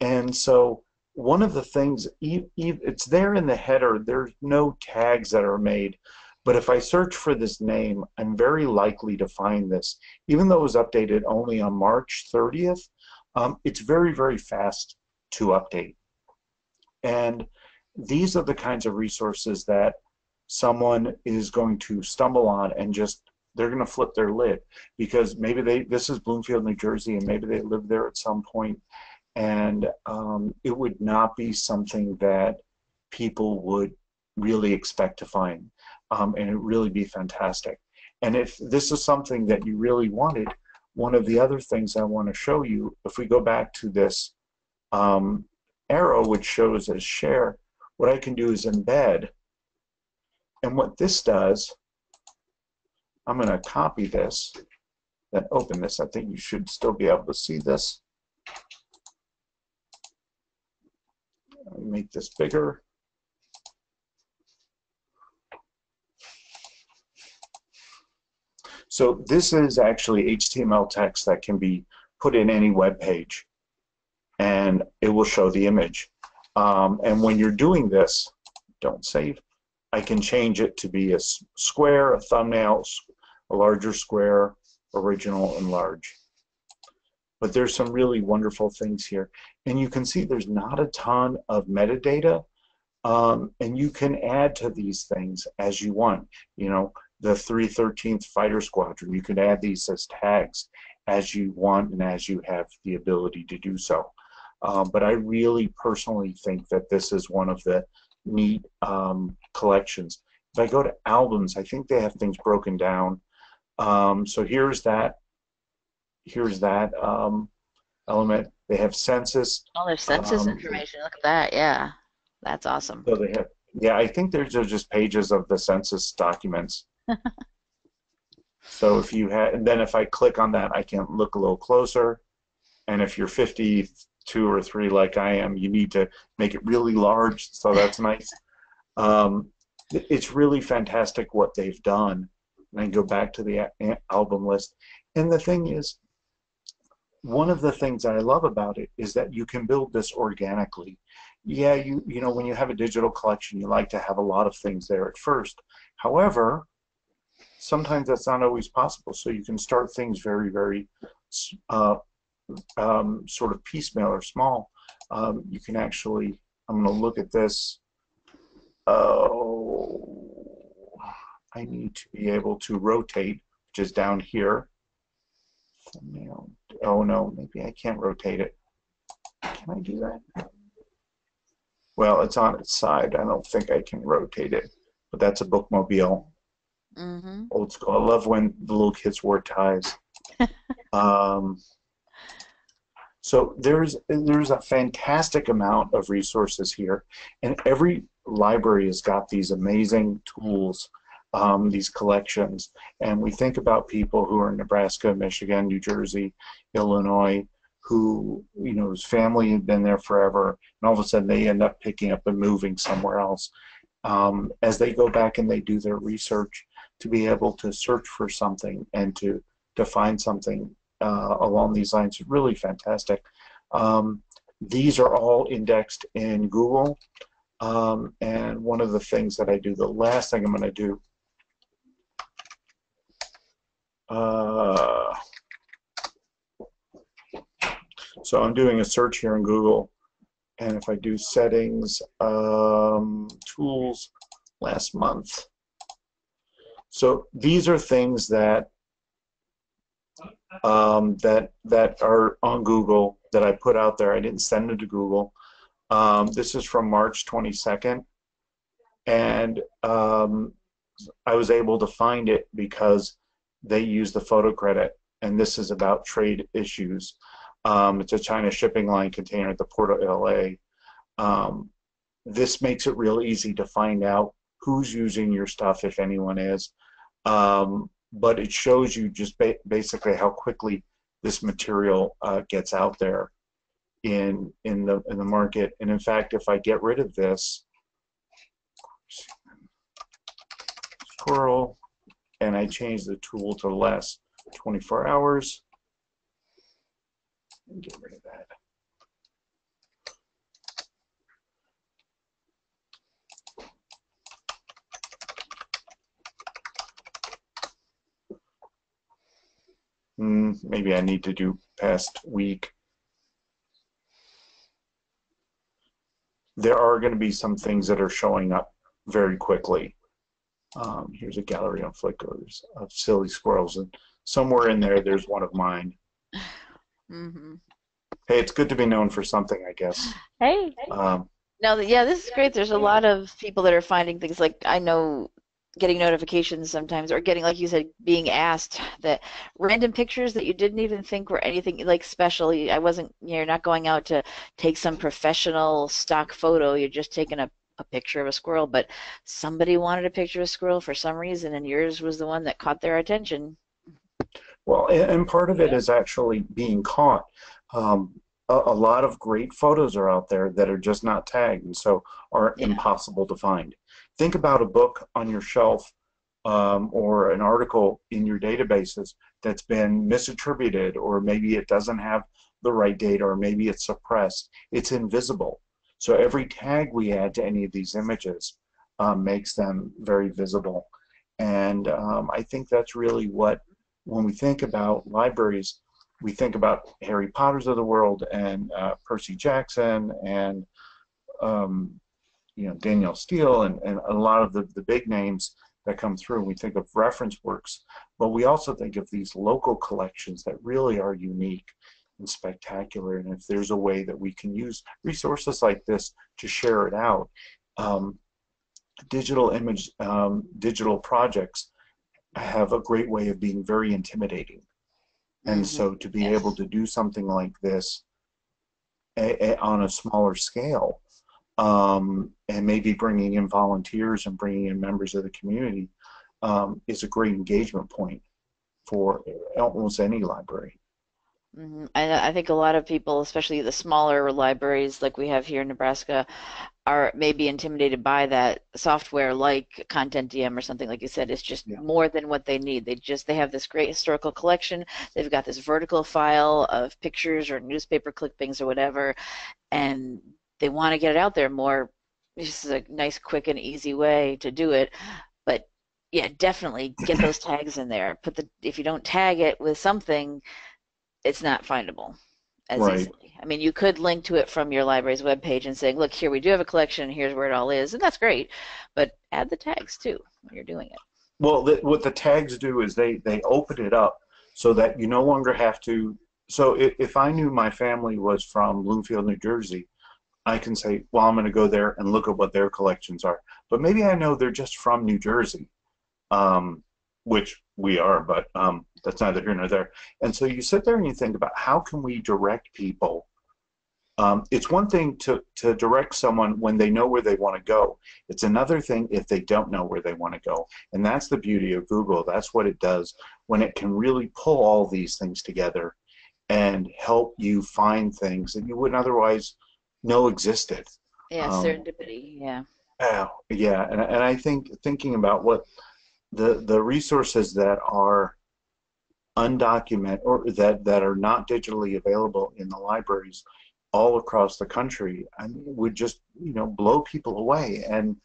And so one of the things, it's there in the header, there's no tags that are made. But if I search for this name, I'm very likely to find this. Even though it was updated only on March 30th, um, it's very, very fast to update. And these are the kinds of resources that someone is going to stumble on and just they're going to flip their lid because maybe they this is Bloomfield, New Jersey, and maybe they lived there at some point, and um, it would not be something that people would really expect to find, um, and it really be fantastic. And if this is something that you really wanted, one of the other things I want to show you, if we go back to this um, arrow which shows as share, what I can do is embed. And what this does, I'm going to copy this, then open this. I think you should still be able to see this. Make this bigger. So this is actually HTML text that can be put in any web page and it will show the image. Um, and when you're doing this, don't save, I can change it to be a square, a thumbnail, a larger square, original, and large. But there's some really wonderful things here. And you can see there's not a ton of metadata, um, and you can add to these things as you want. You know, the 313th Fighter Squadron, you can add these as tags as you want and as you have the ability to do so. Um, but I really personally think that this is one of the neat um, collections. If I go to albums, I think they have things broken down. Um, so here's that. Here's that um, element. They have census. Oh, there's census um, information. Look at that. Yeah, that's awesome. So they have. Yeah, I think there's just pages of the census documents. (laughs) So if you had, and then if I click on that, I can look a little closer. And if you're 52 or 3 like I am, you need to make it really large. So that's (laughs) nice. Um, it's really fantastic what they've done. And I go back to the album list. And the thing is, one of the things I love about it is that you can build this organically. Yeah, you you know when you have a digital collection, you like to have a lot of things there at first. However, sometimes that's not always possible. So you can start things very, very uh, um, sort of piecemeal or small. Um, you can actually, I'm going to look at this. Oh, I need to be able to rotate, which is down here. Oh no, maybe I can't rotate it. Can I do that? Well, it's on its side. I don't think I can rotate it, but that's a bookmobile. Mm-hmm. Old school. I love when the little kids wore ties. (laughs) um, so there's there's a fantastic amount of resources here, and every library has got these amazing tools, um, these collections. And we think about people who are in Nebraska, Michigan, New Jersey, Illinois, who you know whose family had been there forever, and all of a sudden they end up picking up and moving somewhere else. Um, as they go back and they do their research, to be able to search for something and to to find something uh, along these lines really fantastic. Um, these are all indexed in Google. Um, and one of the things that I do, the last thing I'm going to do, uh, so I'm doing a search here in Google, and if I do settings, um, tools, last month, so these are things that um, that that are on Google that I put out there. I didn't send them to Google. Um, this is from March 22nd, and um, I was able to find it because they use the photo credit, and this is about trade issues. Um, it's a China shipping line container at the port of LA. Um, this makes it real easy to find out who's using your stuff, if anyone is. Um, but it shows you just ba basically how quickly this material uh, gets out there in in the in the market. And in fact, if I get rid of this squirrel and I change the tool to less 24 hours, get rid of that. Mm, maybe I need to do past week. There are going to be some things that are showing up very quickly. Um, here's a gallery on Flickr of silly squirrels, and somewhere in there, there's one of mine. Mm -hmm. Hey, it's good to be known for something, I guess. Hey. Um, no, yeah, this is great. There's a lot of people that are finding things like I know getting notifications sometimes or getting like you said being asked that random pictures that you didn't even think were anything like special. I wasn't you're not going out to take some professional stock photo. You're just taking a, a picture of a squirrel but somebody wanted a picture of a squirrel for some reason and yours was the one that caught their attention. Well and part of it is actually being caught. Um, a, a, lot of great photos are out there that are just not tagged and so are yeah. impossible to find think about a book on your shelf um, or an article in your databases that's been misattributed or maybe it doesn't have the right data or maybe it's suppressed. It's invisible. So every tag we add to any of these images um, makes them very visible. And um, I think that's really what, when we think about libraries, we think about Harry Potter's of the world and uh, Percy Jackson and um, you know Danielle Steel and, and a lot of the, the big names that come through. We think of reference works, but we also think of these local collections that really are unique and spectacular. And if there's a way that we can use resources like this to share it out, um, digital image, um, digital projects have a great way of being very intimidating. And mm -hmm. so to be yes. able to do something like this a, a, on a smaller scale um, and maybe bringing in volunteers and bringing in members of the community um, is a great engagement point. for almost any library. Mm-hmm. I, I think a lot of people, especially the smaller libraries like we have here in Nebraska, are maybe intimidated by that software like CONTENTdm or something like you said. It's just Yeah. more than what they need. They just they have this great historical collection. They've got this vertical file of pictures or newspaper clippings or whatever, and they want to get it out there more. This is a nice, quick, and easy way to do it. But yeah, definitely get those (laughs) tags in there. Put the if you don't tag it with something it's not findable as Right. easily. I mean, you could link to it from your library's webpage and saying, look, here we do have a collection, here's where it all is, and that's great. But add the tags too when you're doing it. Well, the, what the tags do is they they open it up so that you no longer have to. So if, if I knew my family was from Bloomfield, New Jersey, I can say, well, I'm going to go there and look at what their collections are. But maybe I know they're just from New Jersey, um, which we are, but um, that's neither here nor there. And so you sit there and you think about how can we direct people. Um, it's one thing to, to direct someone when they know where they want to go. It's another thing if they don't know where they want to go. And that's the beauty of Google. That's what it does when it can really pull all these things together and help you find things that you wouldn't otherwise know existed. Yeah, Um, serendipity. Yeah. Oh, yeah, and, and I think thinking about what the the resources that are undocumented or that, that are not digitally available in the libraries all across the country, I mean, would just you know blow people away. And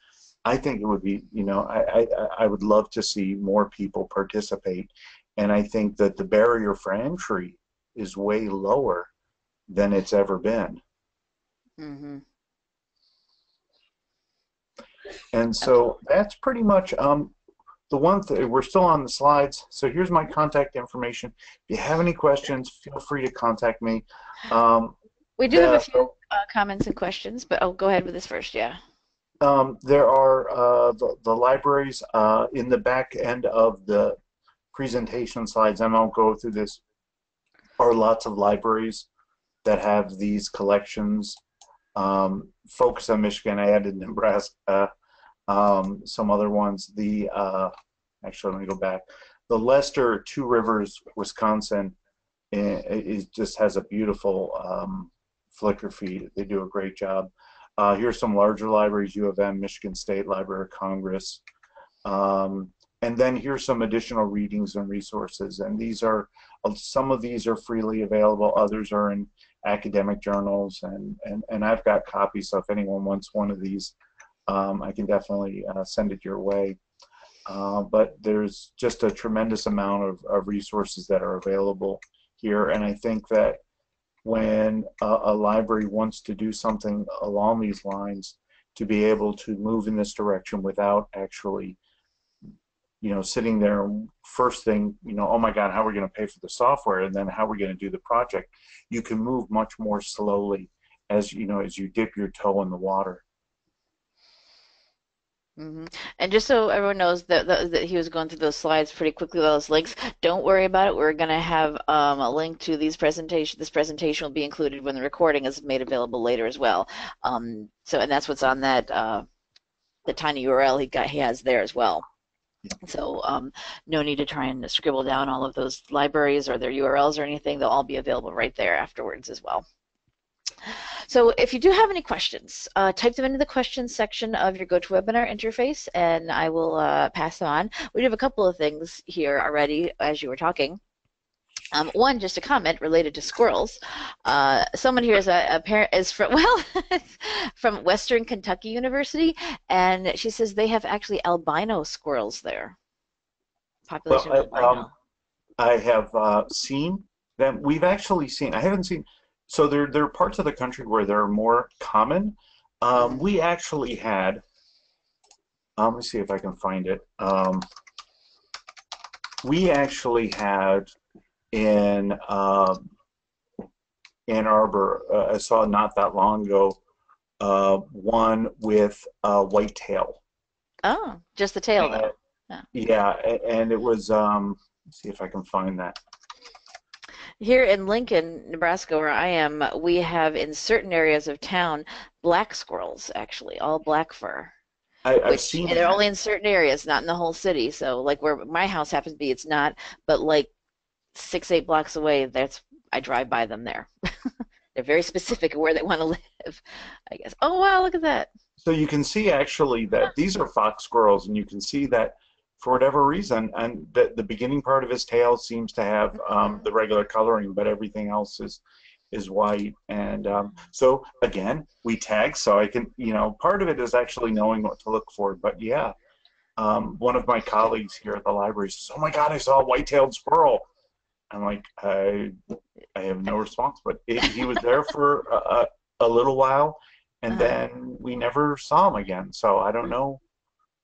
I think it would be you know I, I I would love to see more people participate, and I think that the barrier for entry is way lower than it's ever been. Hmm And so that's pretty much um, the one thing. We're still on the slides. So here's my contact information. If you have any questions, feel free to contact me. Um, We do have a few uh, comments and questions, but I'll go ahead with this first. Yeah. um, there are uh, the, the libraries uh, in the back end of the presentation slides. I won't go through this. Are lots of libraries that have these collections. Um, Focus on Michigan, I added Nebraska, um, some other ones. The uh, actually, let me go back. The Lester Two Rivers, Wisconsin, eh, it just has a beautiful um, Flickr feed. They do a great job. Uh, here's some larger libraries: U of M, Michigan State Library of Congress, um, and then here's some additional readings and resources. And these are some of these are freely available. Others are in academic journals, and and and I've got copies. So if anyone wants one of these, um, I can definitely uh, send it your way. Uh, but there's just a tremendous amount of, of resources that are available here, and I think that when a, a library wants to do something along these lines, to be able to move in this direction without actually, you know, sitting there first thing, you know, oh my God, how are we going to pay for the software, and then how are we going to do the project? You can move much more slowly as you know as you dip your toe in the water. hmm And just so everyone knows that, that that he was going through those slides pretty quickly, those links. Don't worry about it. We're going to have um, a link to these presentation. This presentation will be included when the recording is made available later as well. Um, so, and that's what's on that uh, the tiny URL he got he has there as well. So, um, no need to try and scribble down all of those libraries or their URLs or anything. They'll all be available right there afterwards as well. So if you do have any questions, uh, type them into the questions section of your GoToWebinar interface and I will uh, pass them on. We do have a couple of things here already as you were talking. Um, one, just a comment related to squirrels. Uh, someone here is a, a parent is from (laughs) well from Western Kentucky University, and she says they have actually albino squirrels there. Population Well, I- albino. um, I have uh, seen them. We've actually seen. I haven't seen. So there, there are parts of the country where they're more common. Um, we actually had. Um, let me see if I can find it. Um, we actually had in uh, Ann Arbor. Uh, I saw not that long ago. Uh, one with uh, whitetail. oh, just the tail though. Yeah. yeah, and it was. Um, let's see if I can find that. Here in Lincoln, Nebraska, where I am, we have in certain areas of town black squirrels, actually, all black fur. I, I've which seen and they're that. only in certain areas, not in the whole city. So like where my house happens to be, it's not, but like six, eight blocks away, that's I drive by them there. (laughs) They're very specific where they want to (laughs) live, I guess. Oh wow, look at that. So you can see actually that these are fox squirrels, and you can see that for whatever reason, and the, the beginning part of his tail seems to have um, the regular coloring, but everything else is is white. And um, so again, we tag, so I can, you know, part of it is actually knowing what to look for. But yeah, um, one of my colleagues here at the library says, "Oh my God, I saw a white-tailed squirrel." I'm like, I, I have no response, but it, he was there for a, a, little while, and Uh-huh. then we never saw him again. So I don't know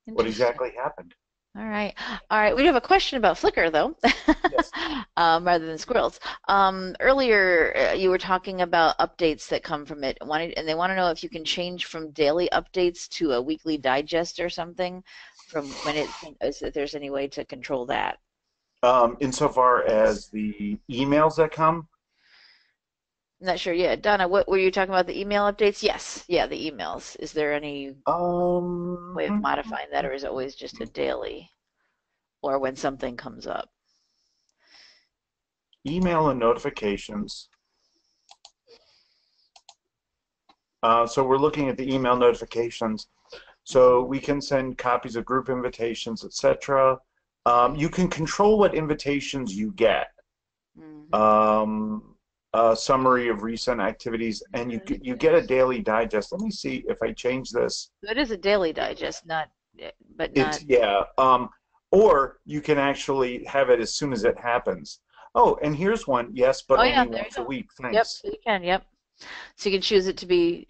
what exactly happened. All right. All right. We have a question about Flickr, though, Yes. (laughs) um, rather than squirrels. Um, earlier, uh, you were talking about updates that come from it, wanted, and they want to know if you can change from daily updates to a weekly digest or something from when it, is, if there's any way to control that. Um, insofar as the emails that come, I'm not sure. Yeah. Donna, what were you talking about? The email updates? Yes. Yeah, the emails. Is there any um, way of modifying that, or is it always just a daily? Or when something comes up? email and notifications. Uh, so we're looking at the email notifications. So we can send copies of group invitations, etc. Um, you can control what invitations you get. Mhm. Um, a summary of recent activities, and you get- you get a daily digest. Let me see if I change this. It is a daily digest, not, but not. It's yeah. Um, or you can actually have it as soon as it happens. Oh, and here's one. Yes, but Oh, only you once a week. Yep, Thanks. you can, yep. So you can choose it to be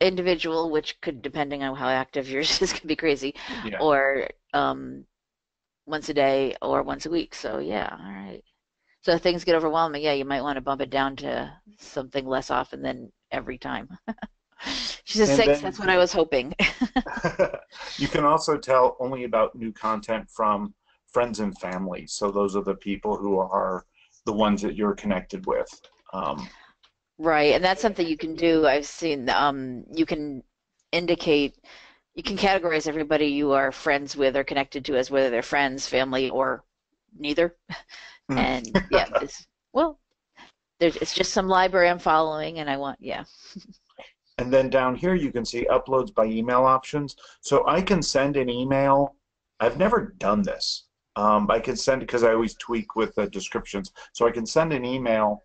individual, which could, depending on how active yours (laughs) is, could be crazy, Yeah. or um, once a day or once a week. So yeah, all right. So if things get overwhelming, yeah, you might want to bump it down to something less often than every time. (laughs) She says And six, then- that's what I was hoping. (laughs) (laughs) you can also tell only about new content from friends and family. So those are the people who are the ones that you're connected with. Um, Right, and that's something you can do. I've seen um, you can indicate, you can categorize everybody you are friends with or connected to as whether they're friends, family, or neither. Hmm. And yeah, (laughs) it's, well, there's, it's just some library I'm following, and I want, yeah. and then down here you can see uploads by email options. So I can send an email. I've never done this. Um, I can send because I always tweak with the descriptions. So I can send an email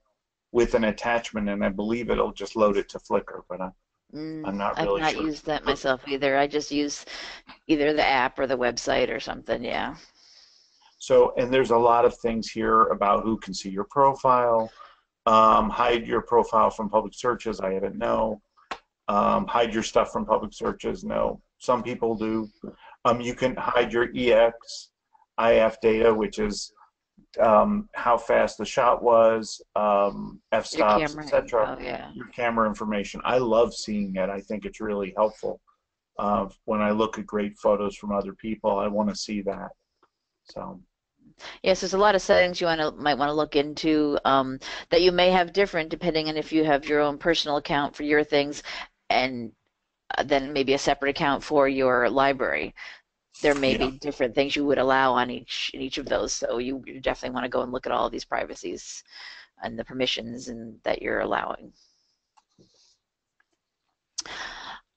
with an attachment, and I believe it'll just load it to Flickr. But I, Mm, I'm not I've not sure. used that myself either. I just use either the app or the website or something, yeah. So, and there's a lot of things here about who can see your profile. Um, hide your profile from public searches. I haven't no. Um, hide your stuff from public searches. No. Some people do. Um, you can hide your EX, IF data, which is um, how fast the shot was, um, f stops, etc. oh yeah. Your camera information. I love seeing it. I think it's really helpful. Uh, when I look at great photos from other people, I want to see that. So. Yes, there's a lot of settings you want to might want to look into um, that you may have different depending on if you have your own personal account for your things, and uh, then maybe a separate account for your library. There may Yeah. be different things you would allow on each in each of those, so you, you definitely want to go and look at all of these privacies and the permissions and that you're allowing.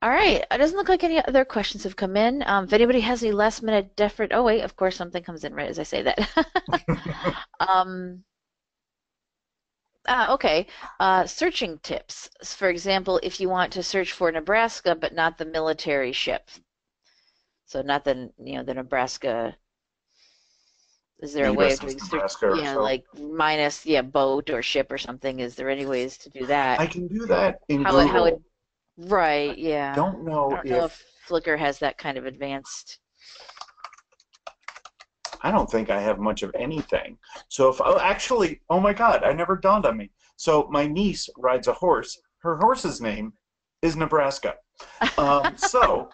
All right. It doesn't look like any other questions have come in. Um, if anybody has any last minute different, oh wait, of course something comes in right as I say that. (laughs) um, ah, okay. Uh, searching tips. For example, if you want to search for Nebraska but not the military ship, so not the you know the Nebraska. Is there a way of doing? Nebraska Yeah, so. like minus yeah boat or ship or something. Is there any ways to do that? I can do that in how Google. how it, right? Yeah. don't know I don't if, know if Flickr has that kind of advanced. I don't think I have much of anything. So if oh actually oh my god I never dawned on me. So my niece rides a horse. Her horse's name is Nebraska. Um, so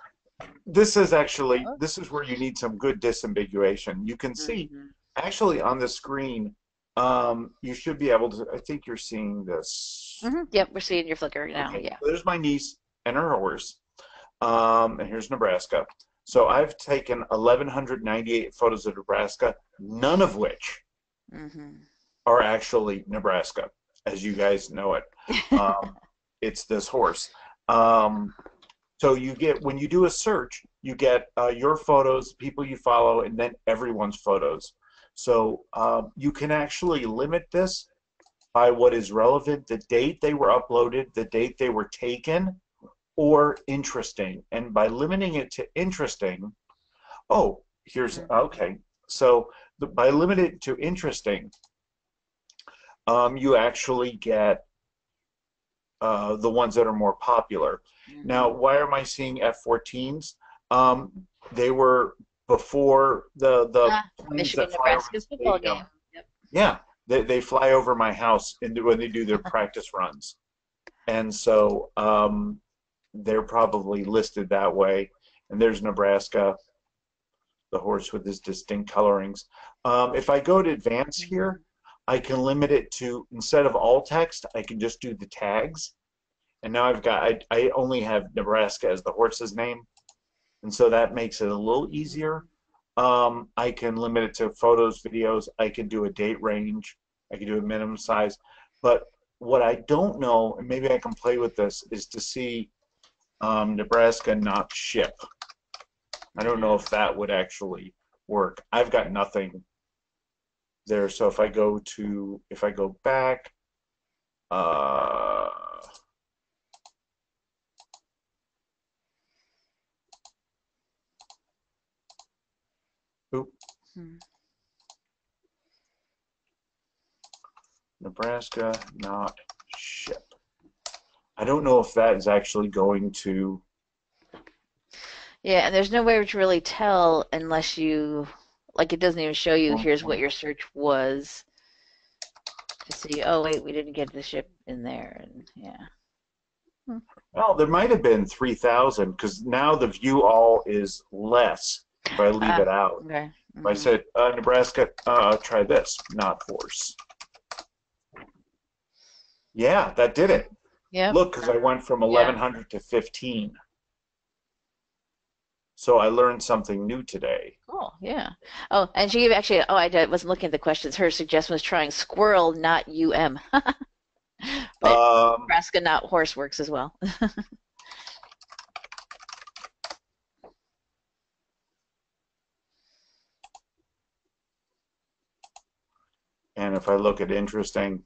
this is actually this is where you need some good disambiguation. You can see Mhm. actually on the screen. Um, you should be able to. I think you're seeing this. Mhm. Yep, we're seeing your Flickr now. Okay, Yeah. so there's my niece and her horse. Um, and here's Nebraska. So I've taken 1,198 photos of Nebraska, none of which Mm-hmm. are actually Nebraska, as you guys know it. (laughs) Um, it's this horse. Um, so you get when you do a search, you get uh, your photos, people you follow, and then everyone's photos. So um, you can actually limit this by what is relevant, the date they were uploaded, the date they were taken, or interesting. And by limiting it to interesting, oh, here's okay. So the, by limiting it to interesting, um, you actually get uh, the ones that are more popular. Mm-hmm. Now, why am I seeing F-14s? Um, they were before the the Ah, Michigan, that fly over Nebraska's football game. Yep. Yeah, they, they fly over my house and when they do their (laughs) practice runs, and so um, they're probably listed that way. And there's Nebraska, the horse with his distinct colorings. Um, if I go to advance here, I can limit it to instead of all text, I can just do the tags. And now I've got I, I only have Nebraska as the horse's name, and so that makes it a little easier. Um, I can limit it to photos, videos. I can do a date range. I can do a minimum size. But what I don't know, and maybe I can play with this, is to see um, Nebraska not ship. I don't know if that would actually work. I've got nothing there. So if I go to, if I go back, uh, Hmm. Nebraska not ship. I don't know if that is actually going to. Yeah, and there's no way to really tell unless you, like, it doesn't even show you, here's what your search was to see, oh, wait, we didn't get the ship in there. And yeah. Well, there might have been 3,000 because now the view all is less if I leave Ah, it out. Okay. If I mhm. said, uh, Nebraska, uh, try this, not horse. Yeah, that did it. Yeah. Look, because I went from 1100 to 15. So I learned something new today. Cool. Yeah. Oh, and she gave actually. Oh, I did- wasn't looking at the questions. Her suggestion was trying squirrel, not um. (laughs) but Um, Nebraska, not horse works as well. (laughs) and if I look at interesting,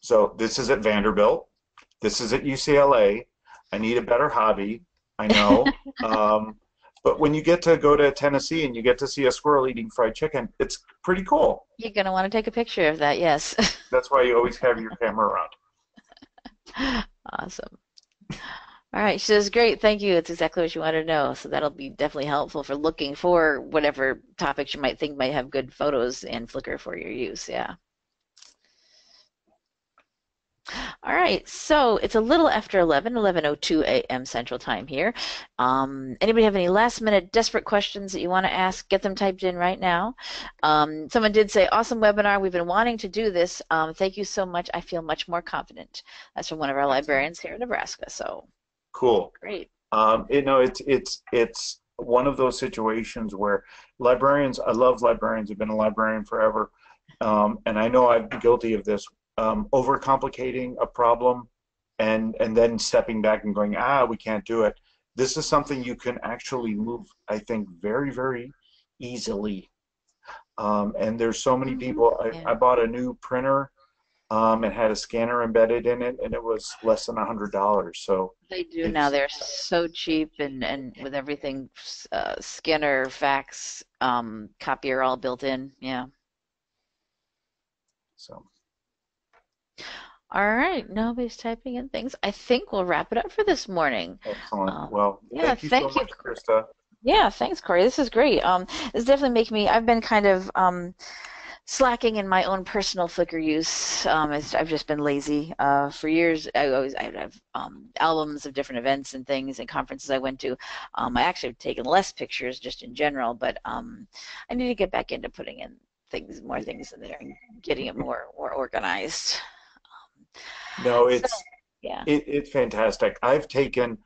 so this is at Vanderbilt. This is at UCLA. I need a better hobby. I know. (laughs) um, but when you get to go to Tennessee and you get to see a squirrel eating fried chicken, it's pretty cool. You're gonna want to take a picture of that. Yes. That's why you always have your camera around. (laughs) Awesome. All right, she says, great, thank you. It's exactly what you wanted to know. So that'll be definitely helpful for looking for whatever topics you might think might have good photos and Flickr for your use. Yeah. All right, so it's a little after 11, 11.02 a.m. Central Time here. Um, anybody have any last minute desperate questions that you want to ask? Get them typed in right now. Um, someone did say, awesome webinar. We've been wanting to do this. Um, thank you so much. I feel much more confident. That's from one of our librarians here in Nebraska. So Cool. great. Um, you know, it's it's it's one of those situations where librarians. I love librarians. I've been a librarian forever, um, and I know I've been guilty of this. Um, overcomplicating a problem, and and then stepping back and going, ah, we can't do it. This is something you can actually move. I think very very easily. Um, and there's so many Mhm, people. I. I bought a new printer. Um, it had a scanner embedded in it, and it was less than a hundred dollars. So They do now. They're so cheap and, and with everything, uh, scanner, fax, um, copier all built in. Yeah. so. All right. Nobody's typing in things. I think we'll wrap it up for this morning. Excellent. Um, well, yeah, thank you thank so you. much, Christa. Yeah, thanks, Corey. This is great. Um, this definitely make me. I've been kind of um, slacking in my own personal Flickr use. Um, I've just been lazy. Uh, for years, I always I have um, albums of different events and things and conferences I went to. Um, I actually have taken less pictures just in general, but um, I need to get back into putting in things, more things in there, and getting it more more organized. No, it's yeah. it, it's fantastic. I've taken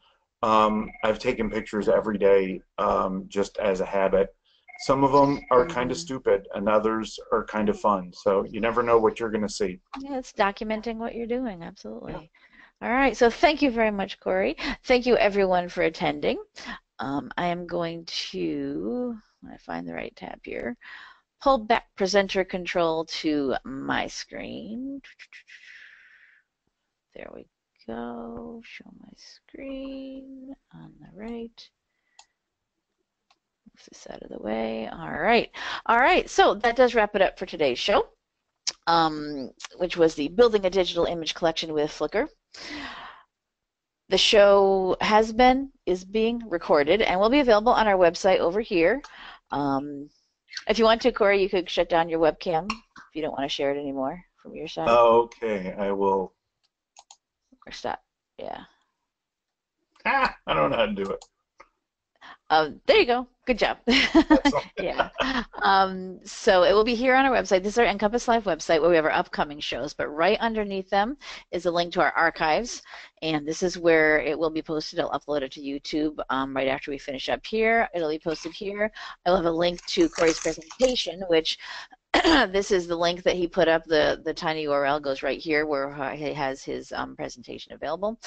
Um, I've taken pictures every day um, just as a habit. Some of them are kind of stupid, and others are kind of fun. So you never know what you're going to see. Yeah, it's documenting what you're doing, absolutely. All right, so thank you very much, Corey. Thank you everyone for attending. Um, I am going to, when I find the right tab here, pull back presenter control to my screen. There we go. Show my screen on the right. Move this out of the way. All right. All right. So that does wrap it up for today's show, um, which was the Building a Digital Image Collection with Flickr. The show has been, is being recorded, and will be available on our website over here. Um, if you want to, Corey, you could shut down your webcam if you don't want to share it anymore from your side. Okay, I will. Or stop. Yeah. Ah, I don't know how to do it. Um, there you go. Good job. (laughs) Yeah. Um, so it will be here on our website. This is our NCompass Live website where we have our upcoming shows, but right underneath them is a link to our archives. And this is where it will be posted. I'll upload it to YouTube um, right after we finish up here. It'll be posted here. I'll have a link to Corey's presentation, which (clears throat) this is the link that he put up. The, the tiny URL goes right here where he has his um, presentation available.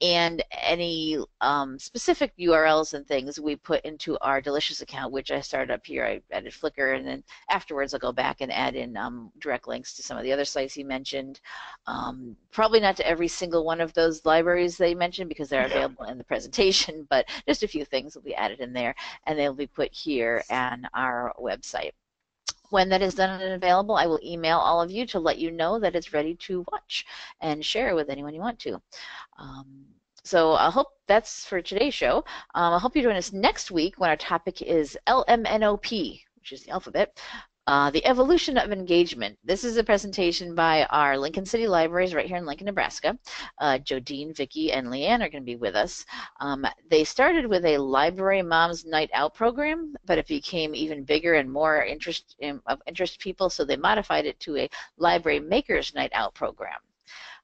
And any um, specific URLs and things we put into our Delicious account, which I started up here. I added Flickr, and then afterwards I'll go back and add in um, direct links to some of the other sites he mentioned. Um, probably not to every single one of those libraries they mentioned because they're Yeah. available in the presentation, (laughs) but just a few things will be added in there, and they'll be put here on our website. When that is done and available, I will email all of you to let you know that it's ready to watch and share with anyone you want to. Um, so I hope that's for today's show. Um, I hope you join us next week when our topic is LMNOP, which is the alphabet. Uh, the evolution of engagement. This is a presentation by our Lincoln City Libraries right here in Lincoln, Nebraska. Uh, Jodine, Vicky, and Leanne are going to be with us. Um, they started with a Library Moms Night Out program, but it became even bigger and more interest in, of interest people, so they modified it to a Library Makers Night Out program.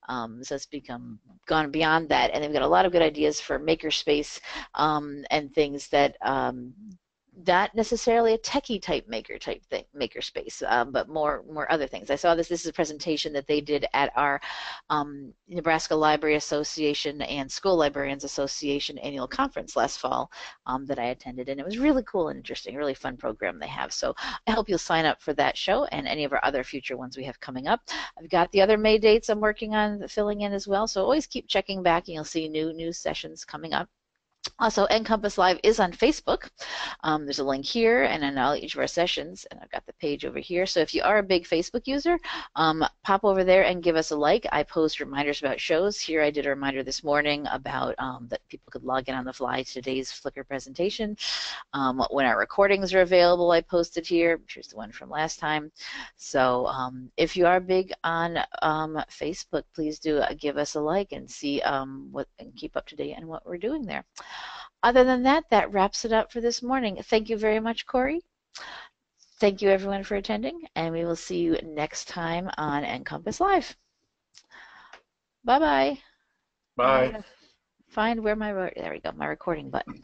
Um, so it's become gone beyond that, and they've got a lot of good ideas for makerspace um, and things that um, not necessarily a techie type maker type thing, makerspace, um, but more more other things. I saw this. This is a presentation that they did at our um, Nebraska Library Association and School Librarians Association annual conference last fall um, that I attended, and it was really cool and interesting. Really fun program they have. So I hope you'll sign up for that show and any of our other future ones we have coming up. I've got the other May dates I'm working on filling in as well. So always keep checking back, and you'll see new news sessions coming up. Also, NCompass Live is on Facebook. Um, there's a link here and in all each of our sessions, and I've got the page over here. So if you are a big Facebook user, um, pop over there and give us a like. I post reminders about shows. Here I did a reminder this morning about um, that people could log in on the fly to today's Flickr presentation. Um, when our recordings are available, I posted here. Here's the one from last time. So um, if you are big on um, Facebook, please do uh, give us a like and see what and keep up to date on what we're doing there. Other than that, that wraps it up for this morning. Thank you very much, Corey. Thank you, everyone, for attending, and we will see you next time on NCompass Live. Bye-bye. Bye. Find where my, there we go, my recording button.